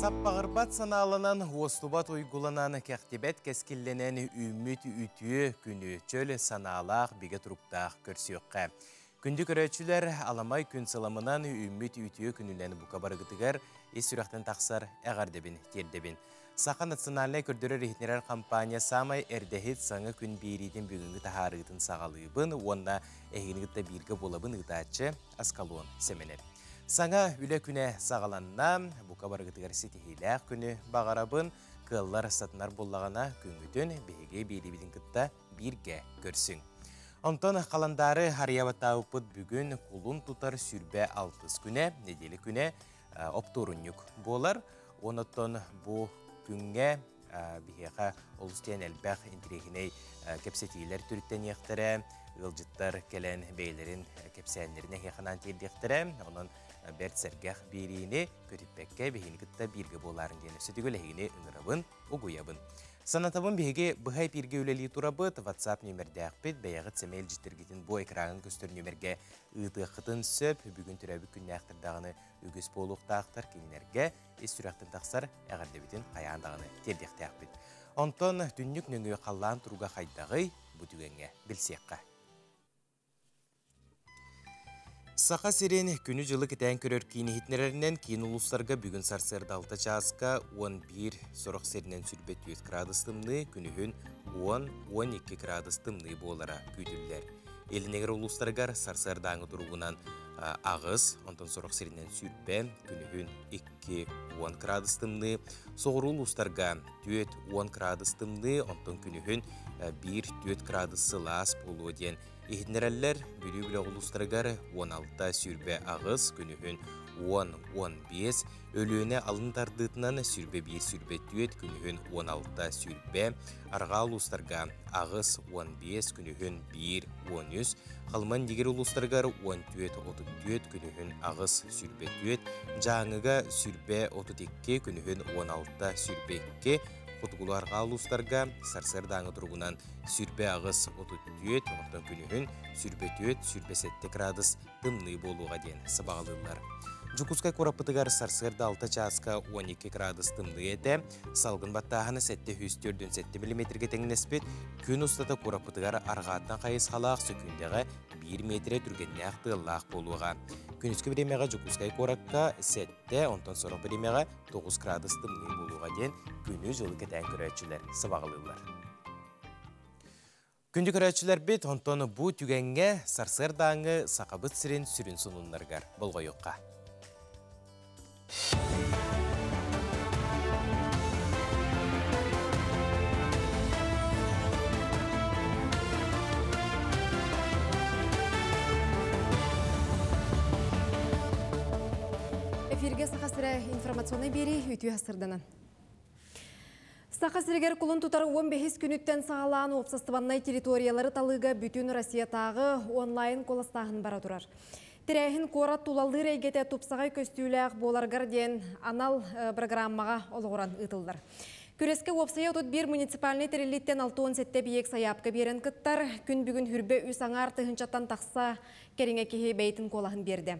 Саппағырбат саналынан уостубат ойгуланан кәқтебет кәскілленен үміт үтіе күні чөл саналақ биге тұруптақ көрсіөққа. Күнді көрәчілер аламай күн саламынан үміт үтіе күнінен бұқа барығытығар ес сүрақтен тақсар әғардебін, тердебін. Сақа национальный көрдірі рехнерер компания самай әрдәхет саңы күн бейрейден бүгінгі тахарығытын сағалыбын, онна әйгінігітті біргі болабын ұтачы Аскалуан семенер. Саңа үлі күне сағаланна, бұқа барғытығар сетихиләқ күні бағарабын, кыллар сатынар боллағана күнгітін бейге бейребейдің күтті бірге көрсің. Онтон қаландары хариябаттауыпыт бүгін құлын тұтар сүрбе алтыс күне, неделі күне опторунюк болар. Оныттон бұл күнге бихеға олыстен әлбәқ интригіней кепсетейлер түріттен ектірі, ылжыттар келен бейлерін кепсәнлеріне хеқанан телдектірі, онын бәрт сәргәқ берейіне көтіппәкке бейінігітті бірге боларын дені сөтігіл әйіне үңірабын, ұғуябын. Санатабын беге бұхай пирге өлелі турабыт WhatsApp нөмірді ақпет бәяғыт сәмейл жітіргетін бой экрағын көстір нөмірге ұйты қытын сөп бүгін түрәбі күнне ақтырдағыны үгіз болуқта ақтар кенілерге ес сүрәқтін тақсар әғардебетін қаяндағыны тердекті ақпет. Онтон түннік нөңі қаллан тұруға қайдағы. Сақа сирен күні жылы кітән көрер кейіні хитнерерінен кейін ұлыстарға бүгін сарсырды алта часқа 11 сорық серінен сүрбет 100 градыстымны күнігін 10-12 градыстымны болара күйділдер. Елінегер ұлыстарғар сарсырдаңы тұрғынан ағыз, онтан сорық серінен сүрбе күнігін 2-10 градыстымны, соғыру ұлыстарға 2-10 градыстымны, онтан күнігін 1-4 градысы лас болуы ден Ихнерәлләр бүлі бүлі ұлыстарығар 16 сүрбе ағыз күнігін 10-15, өліөне алын тардытынан сүрбе 1 сүрбе түйет күнігін 16 сүрбе, арға ұлыстарға ағыз 15 күнігін 1-13, қалман дегер ұлыстарығар 14-34 күнігін ағыз сүрбе түйет, жаңыға сүрбе 32 күнігін 16 сүрбе 2, Құтығыларға алыстарға сарсыр даңы тұрғынан сүрбе ағыз отыт түйет, оңықтан күнігін сүрбе түйет, сүрбе сетте градус дымны болуға ден сабағылылар. Жукускай корапытыгар сарсырда 6 часка 12 градус дымны еті, салғын баттағаны сәтте 104-7 мм теңінеспет, күн ұстата корапытыгар арғаттан қайыз қалақ сөкіндегі 1 метре түргенне ақтығылақ болуға. Күніскі біремеға Жукускай коракка сәтте, онтан сорық біремеға 9 градус дымны болуға ден күні жылы кәтән көрәтшілер сыбағылылар. Күнді көрәтшілер бет, онтаны бұ түгенге сарсыр даңы сақабыт сірен сүрін сұнынларғар болға Эфирге сақасыра информационный бері үті асырдынан. Сақа құлын тұтары 15 күніттен сағалан опсастываннай территориялары талыға бүтін Россия тағы онлайн коластағын бара тұрар. Тірәйін қорат тулалды рейгеті тұпсағай көстүйләқ боларғар ден анал программаға олғыран ұтылдар. Күреске опсая отут бір муниципальный терелиттен 6-17 биек саяпқа берін кыттар, күн бүгін хүрбе үс аңар тұхынчаттан тақса керіңе кеге бәйтін колағын берді.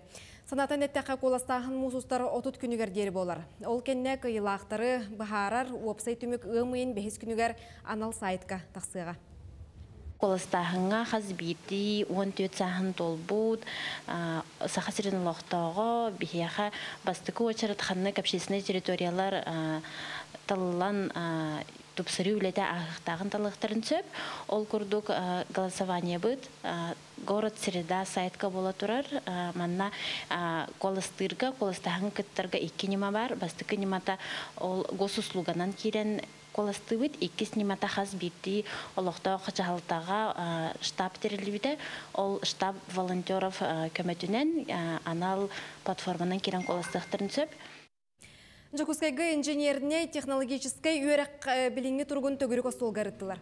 Санатын әттәққа коластағын мұсустары отут күнігер болар. Ол кенне кыйылақтары бұхарар опсай түмік ұмыйын бәхіз күнігер анал сайтқа тақсыға. Коластағыңа хазбити, 14 сахын толбут, сахасырын лоқтағы, бихияға бастықы очарат ханны капшесіне территориялар талылан тупсыры үлеті ағықтағын талықтарын сөп. Ол күрдік голосование бұд. Город среда сайтқа бола тұрар. Манна колыстырға, колыстағын күттірға екі нема бар. Бастықы немата ол госуслуганан керен коластыбыт икки снимата хас битти олохто хачахалтага штаб терилибите ол штаб волонтеров көмөтүнен анал платформанан кирен коластыктарын сөп Жакускайга инженерне технологической үйрек билинги тургун төгүрүк остолгарыттылар.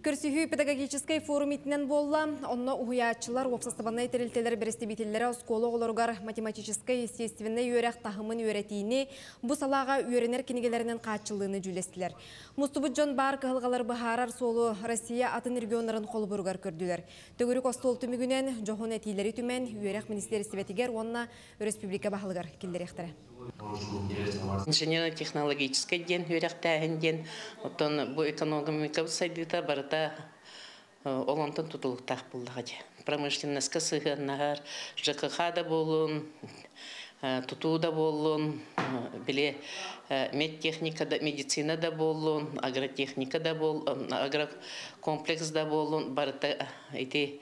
Көрсүхүй педагогической форум итинен болла, онно уhuячылар опсастабанай терилтелер берестебителлері осколы олоргар математической естественный үйрек тахымын үйретейіне бу салаға үйренер кенегелерінен қачылыны жүлестілер. Мустубут Джон бар кылгалар бахарар солу Россия атын регионларын қолбургар көрдүлер. Төгүрүк остол түмүгүнен жохун этилери түмен үйрек министерстветигер онна республика бахылгар келдеректері. Инженерно-технологический ден хүрәктәһен ден оттон бу экономика сайдыта барыта олонтон тутулуктах булдыга де промышленностька сыгыннагар жкх да болун тутуу да болун биле медтехника да медицина да болун агротехника да бол агрокомплекс да болун барыта эти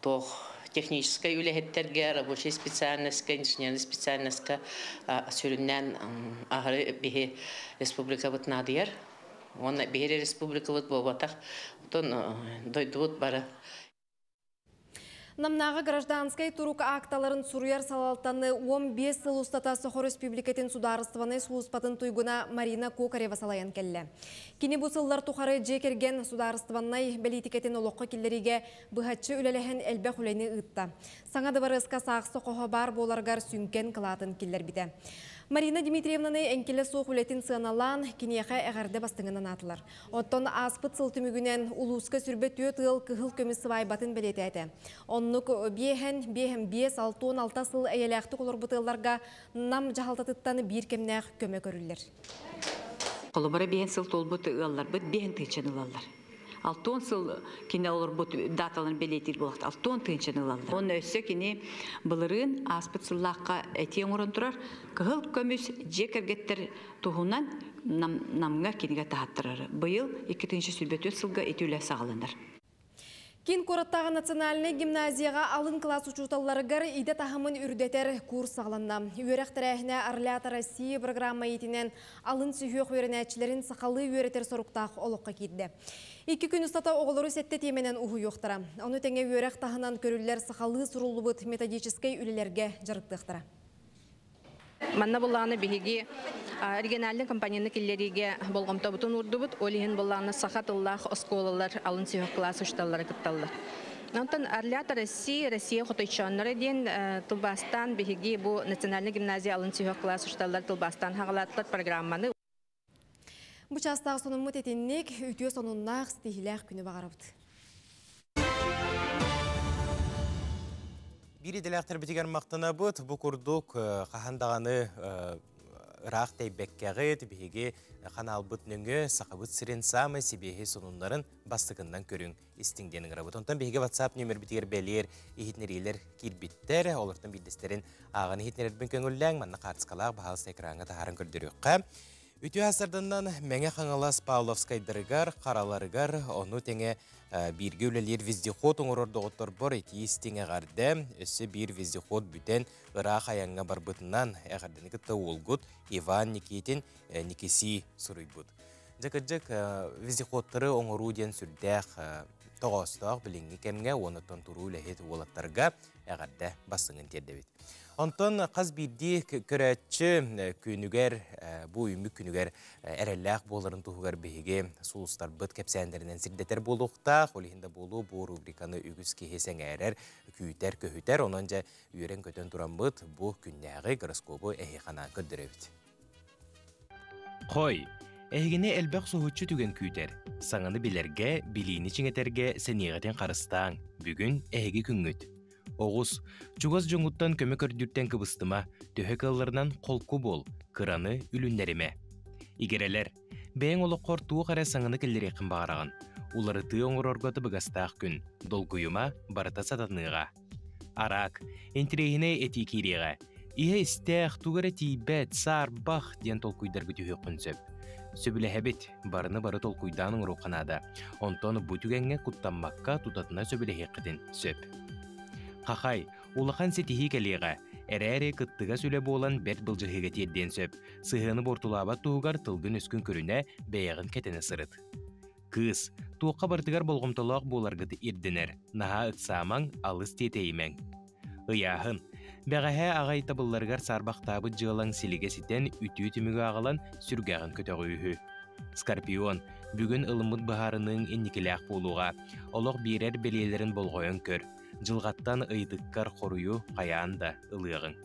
тох техническая үлэхеттерге рабочий специальностька инженерный специальностька сүрүннән ахыры биһи республика бут надыяр он биһире республика бут болбатах тон дойдубут бара Намнағы гражданскай турук акталарын суруяр салалтаны 15 сыл устата Сохор Республикатын сударыстываны суыспатын туйгуна Марина Кокарева салаян келлі. Кені бұл сыллар тухары жекерген сударыстываннай бәлитикетін олыққа келлериге бұхатчы үлелеген әлбә хүләйні ұтта. Саңады барысқа сақсы қоға бар боларғар сүнкен кылатын келлер біді. Марина Дмитриевнаны әнкелі соқ үлетін сыналан кенеға әғарды бастыңынан атылар. Оттон аспыт сылтымүгінен улуска сүрбе төт ыл кыхыл көмісі батын білеті әті. Оннық бейхен, бейхен бес, алтуын алта сыл әйеләқті қолыр бұтыларға нам жағалтатыттаны бір кемнәқ көмі көрілер. Қолыбара бейхен сыл толбыт ыллар, бұт бейхен. Алтон сыл кине олар бут даталарын белетир болакты. Алтон тынчын ылалар. Он өссө кине былырын аспыт сыллаққа әтен орын турар. Кыгыл көмүс жекергеттер туһунан намга кинеге тахаттырар. Быйыл 2-нче сүлбөтө сылга этүлә сагаландар. Кин кораттағы национальный гимназияға алын класс учуталларыгар иде тахымын үрдетер курс сағыланна. Үйерәқтірәхіне Орлята Россия программа етінен алын сүйек үйренәтчілерін сақалы үйретер соруқтақ олыққа кетді. Икі күн ұстата оғылыры сәтті теменен ұғы yoқтыра. Оны тәңе үйерәқ тахынан көрілер сақалы бұд методическай үлілерге жарықтықтыра. Манна булланы биһиги региональный компанияны киллериге болгомто бутун урдубут олиһин булланы сахат Аллах осколалар алын сүйөк класс ушталлар кытталлар. Онтон Орлята Россия, Россия хотойчоннары ден Тулбастан биһиги бу национальный гимназия алын сүйөк класс ушталлар Тулбастан хагалаттар программаны тетеннек үтіе сонуннақ стихилях күні бағарабыды. Бири делектер битигер мактана бут бу курдук кахандаганы рах тейбеккеге биһиге канал бут нөңгө сакабыт сирен самы сибеһи сонунларын бастыгындан көрүң истиңденин рабыт. Онтан биһиге WhatsApp номер битигер белер ихитнерилер кирбиттер, олортан биддестерин аганы ихитнерербин көңүлләң манна картскалар баһалыс экранга тахарын көрдөрүккә. Үтү асырдынан мәңе қаңалас Павловскайдырыгар, қараларыгар, оны теңе бирге үлелер вездеход оңырордығыттыр бұр етейістеңе ғарды, өсі бір вездеход бүтен ұрақ аяңға бар бұтынан әғардені күтті олгут Иван Никитин Никиси сұрый бұд. Жакыджык вездеходтары оңыру ден сүрдәқ тоғыстақ біліңгі кәмге оны әғарды басыңын. Онтон қаз бірді көрәтші күнігер, бұ үйімі күнігер әрәлләқ боларын тұғығар бейге сұлыстар бұд кәпсәндерінен сірдетер болуқта, қолығында болу бұл рубриканы үгіз кехесен әрер күйітер көхітер, онын жа үйерен көтен тұран бұд бұл күннәғі гороскопы әйіқана көддіребіт. Қой, әйгіне әлбәқ түген күйтер. Саңаны білерге, білейіні чіңетерге сәнеғетен қарыстаң. Бүгін әйгі күнгіт. Оғыз, чугаз жоңуттан көмі көрдүрттен кыбыстыма, төһө кылларынан қолку бол, кыраны үлүннериме. Игерелер, бәйін олы қортуы қара саңыны келдері қымбағараған. Улары ты оңырорготы бұгастақ күн, долгуюма барыта сатаныға. Арак, энтрейіне эти киреға. Ihe истәқ тугары тейбәт, сар, бах, ден толкуйдарғы түйі құнсөп. Сөбіләһәбет, барыны бары толкуйданың руханада. Онтон бұтүгәңге куттаммакка тутатына сөбіләһеққіден сөп. Қақай, улахан сетихи кәлеға, әрәрі кыттыға сүлі болан бәрт бұлжығыға сөп, сыхыны бортулаба туғар тылгын өскін көріне бәйіғін кәтіні сырыт. Кыз, туаққа бартыгар болғымтылақ боларғыды ирдінер, наға ұтсамаң алыс тетеймәң. Ыяхын, бәғәһә ағай табылларгар сарбақтабы жылаң силиге ситен үтүү түмігі ағалан сүргәғін көтөғы үйі. Скорпион, бүгін ылымыт бахарының инникіләқ болуға, олық берер белелерін көр, жылғаттан ыйдыккар қорую қаяанда ылығың.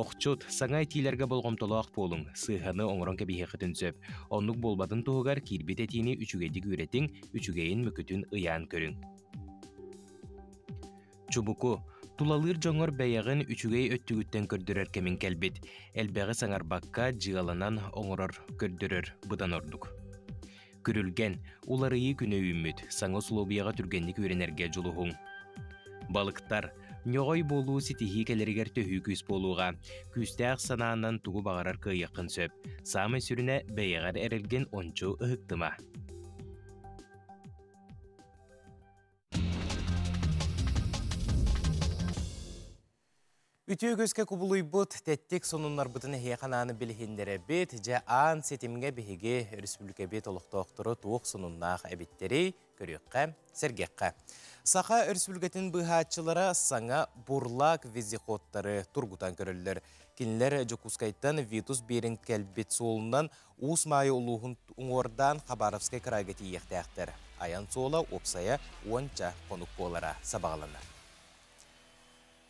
Оқчут, саңай тилерге болғымтолақ болың, сыханы оңырон кәбейхі түнсөп, онлық болбадын туғығар кирбет етini үчүгейді күретің, үчүгейін мүкітін ыян көрің. Чубуку, Тулалыр жоңор бәйәғын үчүгей өттүгүттен көрдүрөр кемин келбит. Элбәғі саңарбакка жигаланан оңорор көрдүрөр бұдан ордук. Күрүлген, уларыйы күнө үммүт, саңы сулубияға түргенник үйренерге жолуғың. Балыктар, Ньоғой болу ситихи келерігер төһүй күс болуға, күстәқ санаанан тугу бағарар кыйықын сөп, самы сүріне бәйеғар әрелген ончу ұхықтыма. Үтіө көзге кубулуй бұт, тәттік сонунлар бұтын хейхананы білхендері бет, жа аан сетімге біхіге республика бет олықтоқтыры туық сонуннақ әбеттері көріққа, сәргеққа. Сақа республикатын бұхатчылары саңа бурлак везиходтары тургутан көрілдер. Кинлер Жокускайттан Витус берін кәлбет солынан уыс майы ұлуғын ұңордан Хабаровскай крайгеті ектәқтір. Аян сола опсая онча конук болара сабағаланар.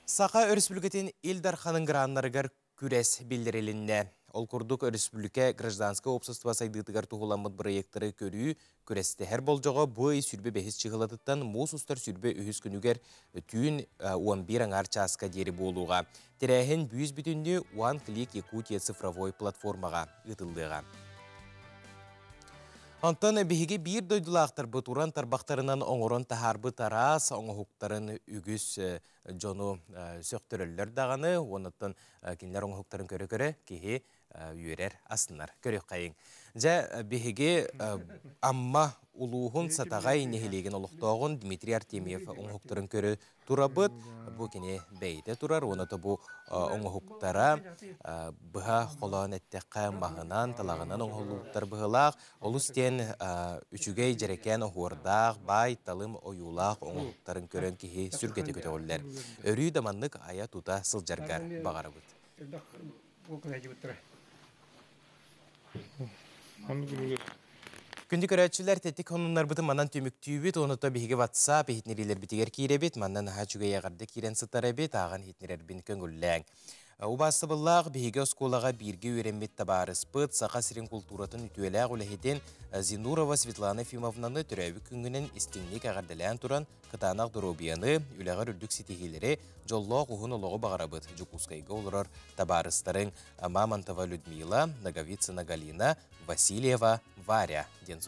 Сақа республикатын Илдар ханын граннарыгар күрес білдірелінне. Ол күрдік республика гражданское общество сайдытыгар туғыламыд проекттары көрүү күресті әр болжоға бұй сүрбе бәхіс чығыладыттан мұс ұстар сүрбе үхіз күнігер түйін 11 аңар часка дері болуға. Тірәхін бүйіз бүтінді One Click Якутия цифровой платформаға ұтылдыға. Антон биһиги бир дойдулаақтар бутуран тарбақтарынан оңорон тахарбы тарас оңохуктарын үгүс жону сөктөрөллөр даганы онуттан кинлер оңохуктарын көрө-көрө кихи үйерер астынар көрөк кайың. Жа биһиги амма улуухун сатагай нехилеген олуктоогун Дмитрий Артемьев оңохуктарын көрө турабыт бу кини бейте турар онуты бу оңохуктара быха холон эттекка махынан талагынан оңохуктар быһылаах олустен үчүгей жерекен охуордаах бай талым оюлаах оңохуктарын көрөн кихи сүргети көтөгөллер өрүү даманнык ая тута сылжаргар багарабыт Күнді көрәтшілер тәттік онынлар бұты манан төміктүйбіт, оныта бігі WhatsApp, хитнерилер бітігер кейребет, манан аға жүгей ағарды кейрен сытарабет, аған хитнерер бін көңілләң. Убасы бұллақ бігі осколаға бірге өремет табарыс бұд, сақа сирен культуратын үтуеләғ үләхеден Зинурова Светлана Фимовнаны түрәві күнгінен істіңнек ағардалән туран қытанақ дұробияны үләғар үрдік сетегелері жоллоқ ұғын олығы бағарабыд. Жүкускайға олырар табарыстарын Мамонтова Людмила, Наговицына Галина, Васильева, Варя ден.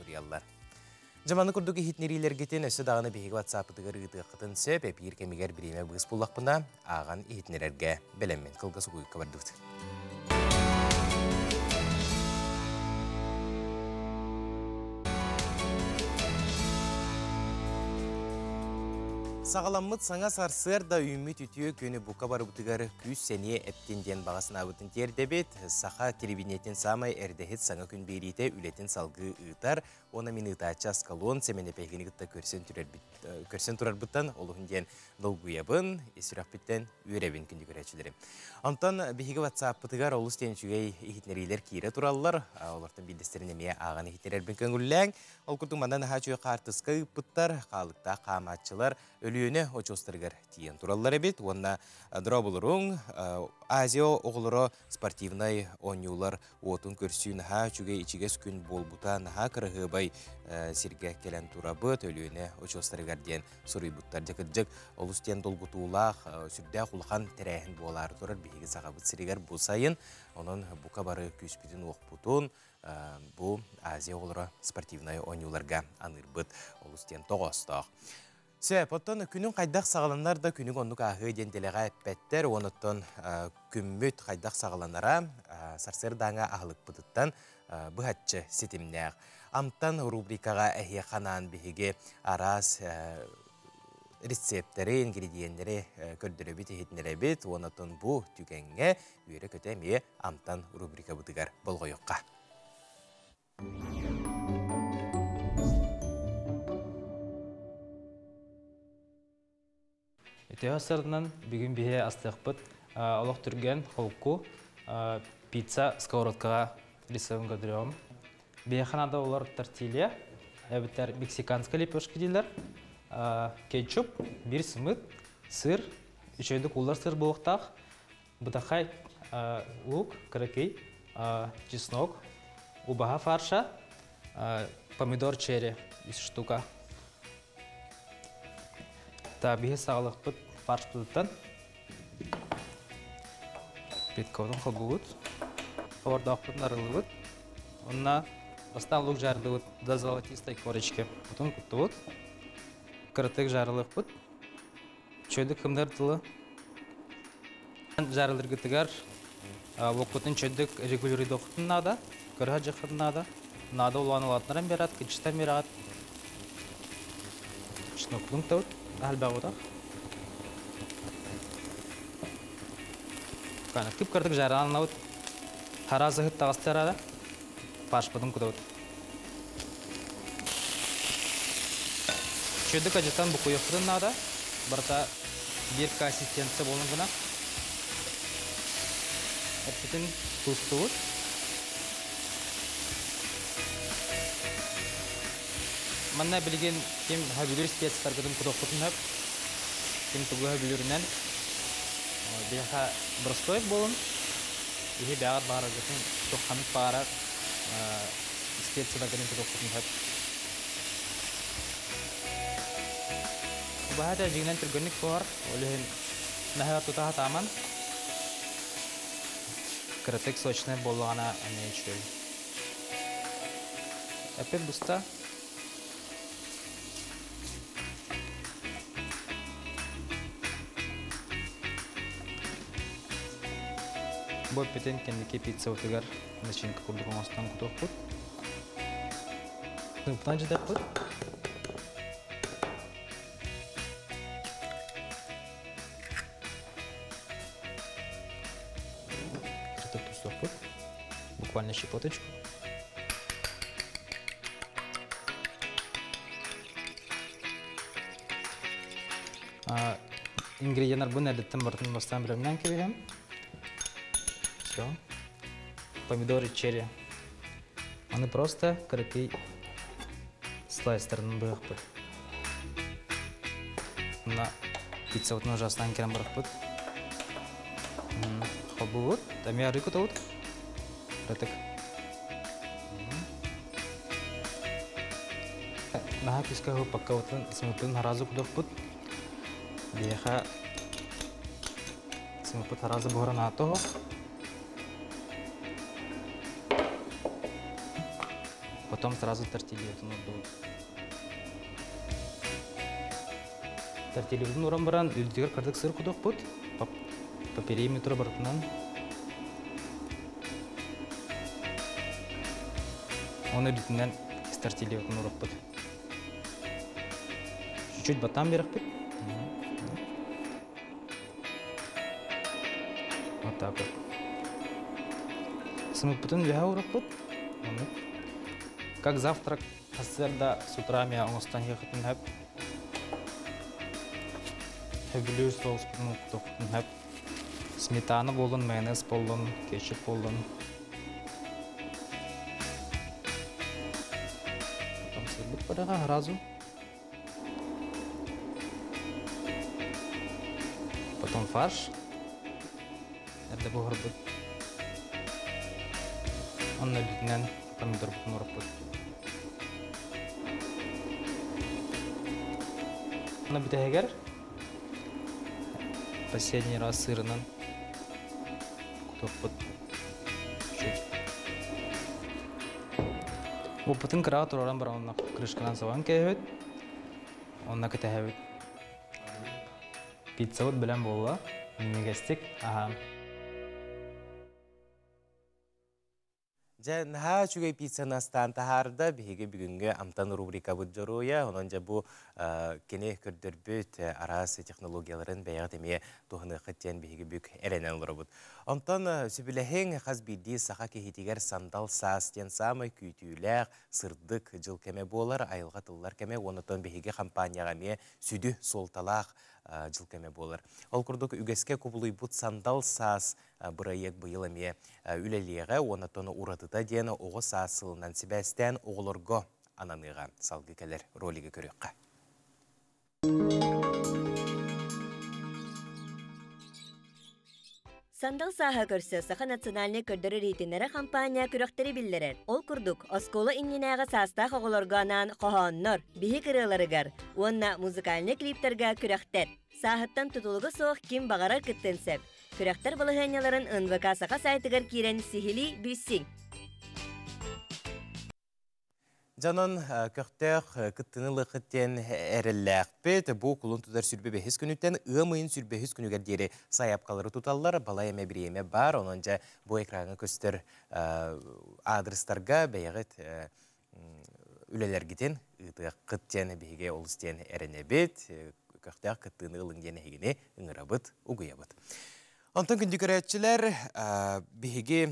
Жаманы күрдігі хитнерилер кетен өсі дағаны бейгі ватсапытығыр ұйты қытын сөп, әпейір кемегер біреме бұғыс бұлақпына аған хитнерерге білеммен қылғысы көйікке бардықты. Сағаламмыт саңа сарсыр да үміт үтіе көні бұқа бары бұтығары күз сәне әптенден бағасын абытын тердебет, сақа телевинеттен самай әрдехет саңа күн берейте үлетін салғы ұйтар, оны мен ұтача скалон сәмене пәйгені күтті көрсен тұрар бұттан, олығын ден долгуябын, есірақ біттен үйребін күнді көрәчілері. Антон біхігі ватсап бұтығар олыс тен жүгей ехітнерейлер кейрі тұралылар, олардың білдестеріне ме аған ехітнерербін көңілләң, ол күрдің мандан хачуы қартысқы бұттар, қалықта қаматчылар, өлүйөне очостыргар тиен тураллар эбит уонна дробулуруң азия оғылыро спортивный онюлар отун көрсүүн ха чуге ичигес күн болбута наха сирге келен турабыт өлүйөне очостыргар диен суруйбуттар жакыджык олустен долгутуулах сүрдэ улахан терехин буолар турар биһиги сагабыт сиригер бу сайын онон бука бары күспүтүн уокпутун бу азия оғылыро спортивный онюларга анырбыт олустен тоғостох Сөп, оттон күнің қайдақ сағаланар да күнің оннық ағы денделеға әппәттер, оныттон күммөт қайдақ сағаланара сарсыр даңа ағылық бұдыттан бұхатчы. Амтан рубрикаға әхе қанан біхеге арас рецепттері, ингредиенттері көрдірі біт, ехетнері біт, оныттон бұ түгенге үйері көтеме амтан рубрика бұдығар болғойыққа. Өтеу асырынан бүгін бейе астықпыт олық түрген холку пицца сковородкаға рисовын көдірем. Бейе қанада олар тортилья, әбіттер мексиканска лепешка дейлер, кетчуп, бір сымыт, сыр, үшөйдік олар сыр болықтақ, бұтақай лук, кракей, чеснок, убаға фарша, помидор черри, штука. Та бейе сағылық бұт фарш бұдыттан Петковдың қылбуыт. Хабардақпын арылыбыт. Онна лук жардыбыт до золотистой корочки. Потом куттыбыт. Кыртык жарылық бұт. Чөдік кімдер тылы. Жарылыр гітігер. Вокутын чөдік регулярый доқтын нада. Кырға жақын нада. Нада уланы латнаран берат, кичтен берат. Тәуд. Әлбәғудақ. Кана кып кырдык жаран наут. Харазы хыт Паш будым кудот. Чөдік ажытан бұқы yoқтырын нада. Барта bir консистенция болын гына. Тұстуыт. Манна білген кем спецтар кутун хап. Кем бростойк болын. äh, geht zu der Gönnentrugkuppenheit. Ubah ada tergenik for oleh nah itu tahat aman. Kritik sosnya bolong ana ane cuy. Epe busta Бой петен кендики пицца утыгар начинка курдук оңостан кутук пут. Сыныптан жидак пут. Крытык тустук пут. Буквально щепоточку. Ингредиенттер бұны әдеттен бартын бастан біремнен кебегем. Все. Помидоры черри. Они просто крыки слайстерін бұйық бұд. Мына пицца отын ужастан керен бұйық бұд. Хобу бұд. Тәме арыку та бұд. Рытык. Наха писка ху пакка отын смыпын харазу бұдық бұд. Бияха смыпын харазу Потом сразу тортильютын урдубут. Тортильютын уран баран үлдігер кырдык сыр кудок бут. По периметру бартынан. Оны бүтүнен кис тортильютын урак бут. Чуть-чуть батан берек бут. Вот так вот. Бүтүн вяха урак бут. Как завтрак, ассерда с утра меня оңостан ехатын хэп. Хэбилүү соус bunu тоқтын хэп. Сметана болын, майонез болын, кетчуп болын. Потом сырбыт бараға разу. Потом фарш. Әрді бұғырбыт. Онна бүтінен помидор бұтын ұрып Она битэгер. Последний раз сырынан. Чуть. Опытын кыраға тураран бар онна крышканан саван кәйбет. Онна кітәйбет. Пицца вот білән болла. Мегастик. Ага. Жа наха чугай астан тахарда биһиги бүгүнгө амтан рубрика бут жоруя онон жа бу кене көрдөрбүт арас технологияларын бәягат эмие туханы кыттен биһиги бүк эренен олорбут. Онтон сүбүлэһин хас бидди саха кехитигер сандал саас тен самый күйтүүлээх сырдык жыл кеме болар айылга тыллар кеме онотон биһиги компанияга ме сүдү солталаах жыл кеме болар. Ол курдук үгеске кубулуйбут сандал саас бұрайек бұйыл әме үлелеге онатоны уратыта дені оғы сасылынан сібәстен оғылырго ананыға салғы кәлер ролигі көрекқа. Сандал саха көрсө саха национальный көрдөрү рейтинері компания күрөктери биллерер. Ол курдук оскола иннинага састах оголорганан кохоннор, бихи кырыларыгар, уонна музыкальный клиптерга күрөктер. Сахаттан тутулугу соох ким багарар кыттенсеп. Күрәктәр балыһыняларын НВК саха сайтыгар кирен сихили бүссиң. Жанон көқтәк кыттыны лықыттен әрілләқпет, бұл құлын тұдар сүрбе бәхіз күніттен ұмайын сүрбе хүз күнігер дері саяп қалыры тұталылар, бала әме бір еме бар, онынша бұл экраны көстер адрестарға бәйғет үлелергітен қыттен бейге олыстен әрінебет, көқтәк кыттыны ылыңден әйгіне ұңырабыт, ұғыябыт. Антон күндікөрәтчілер беге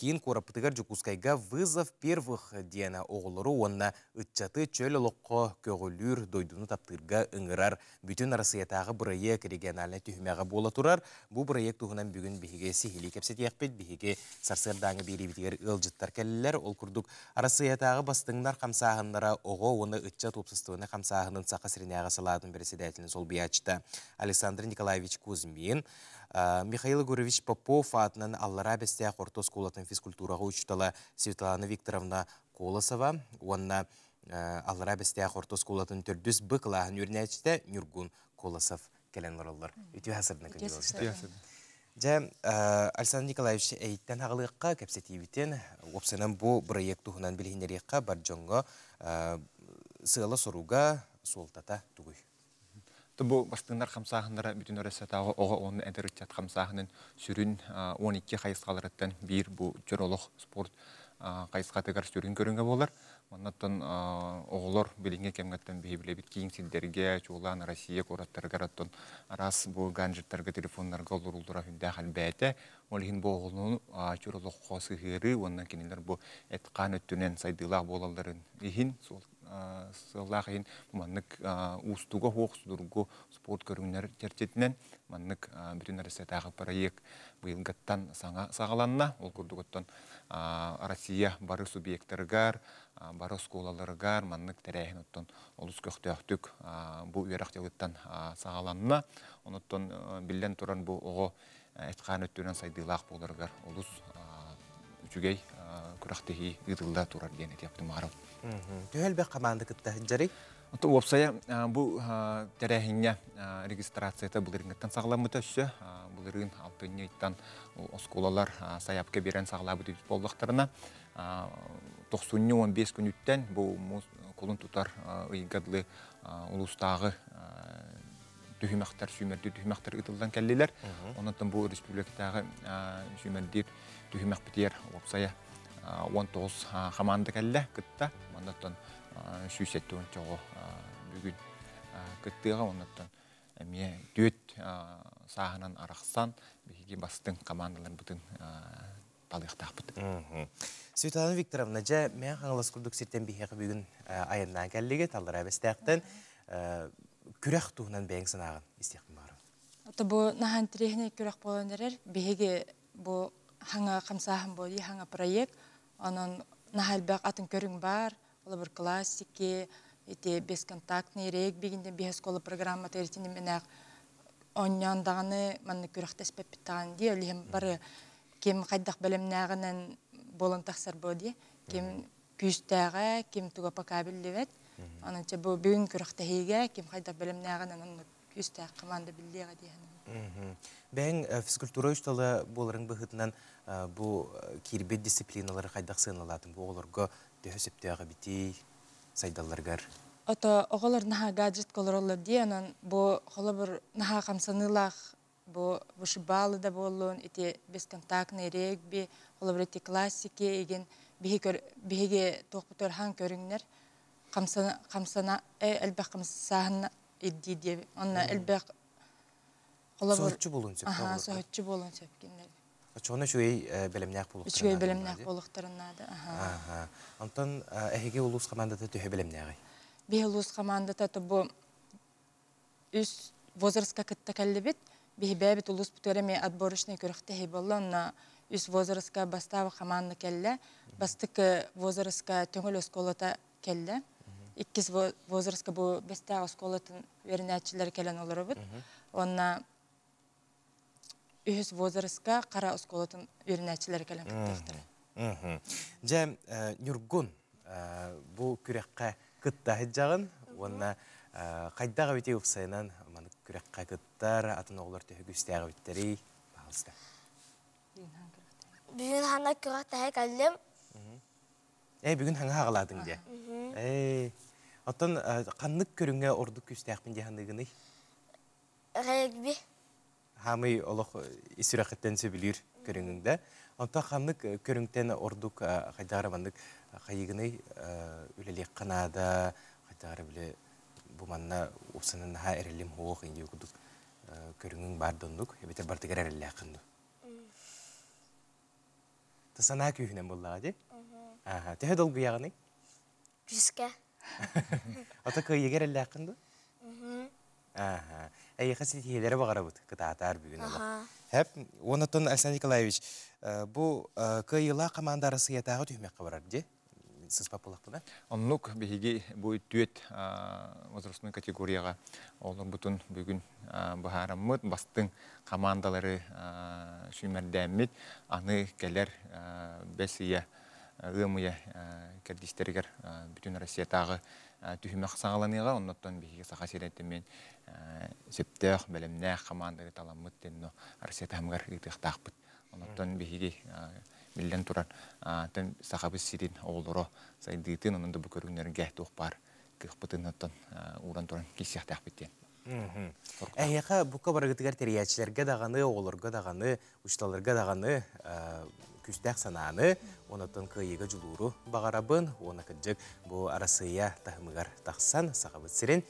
кейін қорапытығар жүкускайға вызов первых дена оғылыры онна үтчаты чөл олыққы көгілір дойдуны таптырға ұңырар бүтін арасыятағы проект региональный түйімеға бола тұрар. Бұл проект тұғынан бүгін беге сихили кепсет яқпет, беге сарсырдаңы бері бітігер ұлжыттар кәлілер. Ол күрдік арасыятағы бастыңдар қамсағынлара оғы оны үтча топсыстығыны қамсағынын сақа сірінеға салатын председателін сол биячта Александр Николаевич Кузьмин Михаил Гурович Попов атынан Аллара бәстә Қортос кулатын физкультураға учтала Светлана Викторовна Колосова, онна Аллара бәстә Қортос кулатын түрдүс бықлағын үрнәчті Нюргун Колосов кәлен ұралар. Үті хасырдың күнді Жа, Александр Николаевич әйттен ағылыққа кәпсетивітен, опсынан бұл проект тұғынан білгенерекқа бар жоңға сығылы соруға солтата түгіл. Бұл бастыңдар қамсағындара бүтін өресетағы оға оны әдірітчат қамсағының сүрін 12 қайысқаларыттан бір бұл жүролық спорт қайысқатығар сүрін көрінге болар. Оннаттан оғылар білінге кемгаттан бейбіле бит кейін сілдерге, Россия қораттарға аттан арас бұл ганжеттарға, телефонларға олырылдыра хүнді әлбәті. Олығын бұл оғылының жүролық қосы ғыры, оннан кенелер бұл әтқан өттінен сайдылақ болаларын ехін, сол сыллахин маннык устуга хоқсудургу спорт көрүңнөр терчетинен маннык бүтүн арасетагы проект быйылгаттан саңа сагаланна. Ол курдуготтон Россия бары субъекттергар бары сколаларгар маннык терехин оттон олус көктөктүк бу үерак жагыттан сагаланна. Оноттон биллен туран бу ого эткан өттүнөн сайдылак боларгар олус үчүгей күрактыхи ыдылда турар диэн этияптым арам Төхәлбә команда кытта жарый. Ото вопсая бу терәһиңә регистрацияда булырынгыттан сагламыта үсә, булырын алтынньыттан осколалар саяпка берен саглабы дип болдыктарына 90-15 күнүттен бу колун тутар ыйгадлы улустагы түймәктәр сүмерди түймәктәр ытылдан кәллеләр. Оннан бу республикадагы сүмерди түймәк битер вопсая 19 команда кәлле кытта оннаттан сүйсеттуын чоғы бүгін кыттыға оннаттан әме дөт сағынан арақсан беге бастың командалар бұтын талықтақ бұты. Светлана Викторовна, жа мен қаңылас күрдік сеттен бейхеқі бүгін айыннан кәліге талдыра бәстәқтен күрәқ туғынан бәйін сынағын істеқін бары. Ота бұ нахан тірехіне күрәқ боланырыр, бейге бұ хаңа қамсағын болды, хаңа проект, онын нахалбақ атын көрің бар, ол бір классики, эти бесконтактный регбигинде бес школа программа тертини менак оньондаганы манны күрәхтәс пепитан ди олиһем бары кем кайдак белемнәгенен болон тахсар боди кем күстәгә кем туга покабиллебет ананча бу бүгүн күрәхтәһигә кем кайдак белемнәгенен аны күстә команда биллега диһән Бәң физкультура үсталы боларын быһытынан бу кирбет дисциплиналары кайдак сыналатын бу оларга төһөсөптәгә бити сайдалларгар. Ото оголор наха гаджет колороллар диянан бу холобор наха камсанылах бу бушбалы да боллун ити бесконтактный регби холобор ити классики еген биһиге тохпутор хан көрүңнер камсана камсана э камсаһын идди ди онна холобор сохчу болун сөп. Аха, сохчу болун сөп киндер. Чоны шуй белемнәк булык. Шуй белемнәк булыктарыннады. Аха. Антон әһеге улус командада төһе белемнәгы. Бе улус командада то бу үс возрастка кытта каллыбит. Бе бәбит улус бүтереме отборочный көрөхтә хи болланна үс возрастка бастава команда келле. Бастык возрастка төңөл осколата келле. Иккис возрастка бу бестә осколатын вернәчләр келен олар бит. Онна үһүс возрастка кара осколатын үрнәчилер келен кыттыктыр. Жа Нюргун бу күрәккә кытта хиҗагын, онна кайдага бите упсайнан маны күрәккә кыттар атын оглар төһүгүстәгә биттери Бүгін хана күрәктәһе кәллем. Э. Э ордук күстәкпин деханыгыны. Регби. Хамый олох исүрәкеттен сөбүлүр көрүңүңдө. Онта каннык көрүңтен ордук хайдарамандык хайыгыны үлелек канада хайдары биле бу манна усынын ха эрелим хоох инде кудук көрүңүң бар дондук эбетер бартыгар эреле акынды. Тасана күйүнен буллага де? Аха, теһе долгу ягыны? Күскә. Ата кыйыгер эреле акынды? Аха. Әй хәсил тиеләре багарабыт кытаатар бүгүн ала. Хәп, онотон Александр Николаевич, бу кыйыла командары сыятагы түймәк кабарар де? Сыз папулак буда? Онлук биһиги бу түет возрастной категорияга олар бутун бүгүн бахараммыт бастың командалары сүймәрдәммит аны келер бесия ымыя кердистеригер бүтүн Россиятагы түһүмәк саңаланыга оннотон биһиги саха сиреттемен септех белемнәх командары таламмыт тенно Россията хамгар итехтахпыт оннотон биһиги миллен туран. Тен сахабы сирин олоро сайдытын онунда бу көрүнөргө тухпар кыхпытынаттан уран туран кисяхтах биттен Әйеқа бұқа барығытығар териячілерге дағаны, оларға дағаны, ұшталарға дағаны, күстәк сананы, онытын күйегі жұлуру бағарабын, оны күджік бұл арасыя тахымығар тақсан, сақабыт сірен,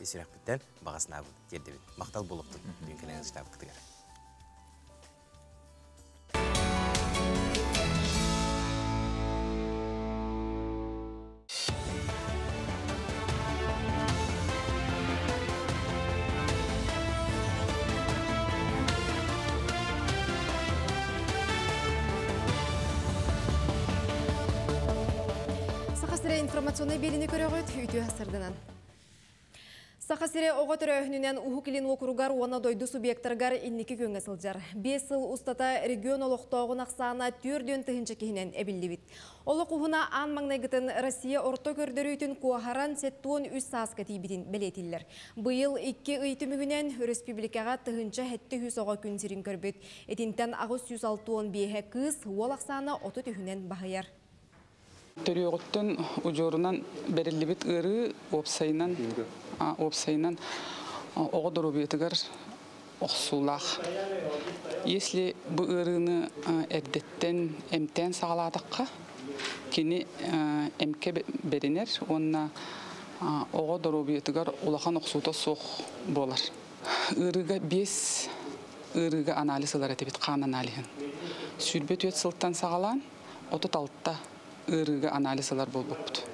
бесірәк біттен бағасына бұл дердебін. Мақтал болуқтың бүйінкіліңіз житабы күтігер. Информационный белini көрөгөт үтү асырдынан. Сақасыре оғы түрі өңінен ұху келін округар оны дойду субъекттаргар инники көнгө сылжар. Бес сыл устата регион олықтауғын ақсана түрден тыхынчы кейінен әбілді бит. Олы құхына ан маңнайгытын Россия орто көрдірійтін куахаран сеттуын үс сасқа тейбітін білетілер. Бұйыл 2 үйтімігінен республикаға тыхынчы хетті хүс оға күн сирин көрбет. Этинтен ағыз 106 бейхе кыз ол ақсана оты түйінен бағайар. Төрүгөттөн ужорунан берилибит ыры опсайынан опсайынан ого доробиетигер оксулах. Если бу ырыны эрдеттен эмтен сагалатакка кини эмке беринер, онна ого доробиетигер улахан оксута сох болар. Ырыга бес ырыга анализлар этебит кан анализин. Сүрбет өт сылттан сагалан, отут алтта ырыга анализалар болбоппут.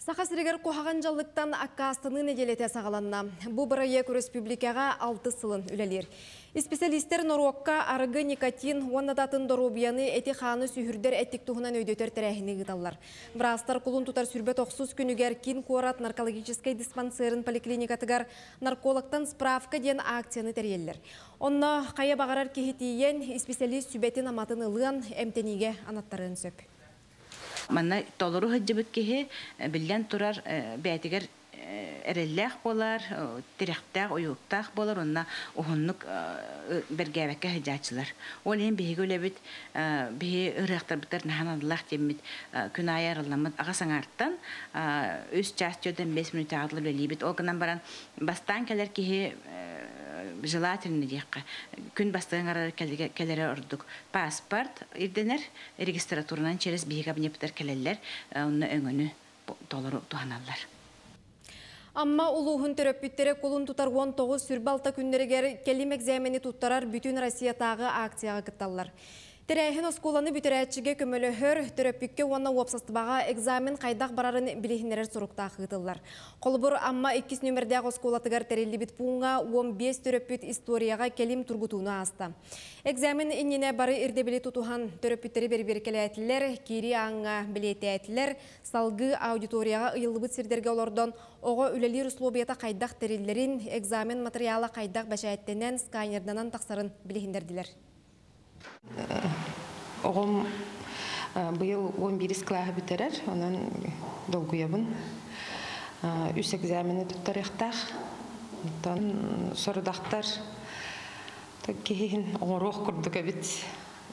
Саха сирегер кухаган жаллыктан аккастыны неделете сағаланна. Бу проект республикаға 6 сылын үлелер. Специалисттер Норуокка арыгы никотин уаннадатын дорубияны эти ханы сүйірдер әттік туғынан өйдөтер тәрәхіні ғыталар. Брастар кулун тутар сүрбет оқсус күнігер кин куарат наркологической диспансерын поликлиникатыгар наркологтан справка ден акцияны тәреллер. Онна қая бағарар кехетейен специалист сүбетін аматын ылыан әмтениге анаттарын сөп. Манна толору хыджыбыт кеһи биллен турар бәтигер эрелләх болар, тирәхтәх, уюктах болар, онна ухуннук бергәбәккә хыджачылар. Ол ен биһиге үлебит, биһи ырыктар битер наханаллах демит, күн аярылламыт ага саңарттан, үс частьёдан 5 минут агылып белибит. Ол гынан баран бастан келер кеһи желательно диякка күн бастыгыңар келере ордук паспорт ирденер регистратурынан через бии кабинеттер келелер онны өңөнү толору туаналар Амма улуғын төрөппүттері кулун тутар 19 сүрбалта күннерігер келим экзамени туттарар бүтін Россиятағы акцияға кытталар. Тирәһин осколаны бүтерәчіге көмөлі хөр, төрөппікке уанна экзамен қайдақ барарын білихінерер сұруқта қытылар. Қолбұр амма 2 нөмірдәғ осколатыгар тәрелі бит пуңға 15 төрөппіт историяға келим тургутуына аста. Экзамен иннене бары ирдебілі тутухан төрөппіттері бер-бер келәтілер, кири аңға білеті салғы аудиторияға ұйылыбыт сирдерге олордон оға үлелер условията қайдақ тәрелерін экзамен материалы қайдақ бәшәйттенен сканерданан тақсарын білихіндерділер. Оғым бұйыл 11 клағы бітерер, онан долгуябын. Үс экзамені тұттар яқтақ, сорудақтар, кейін оңоруох курдук эбит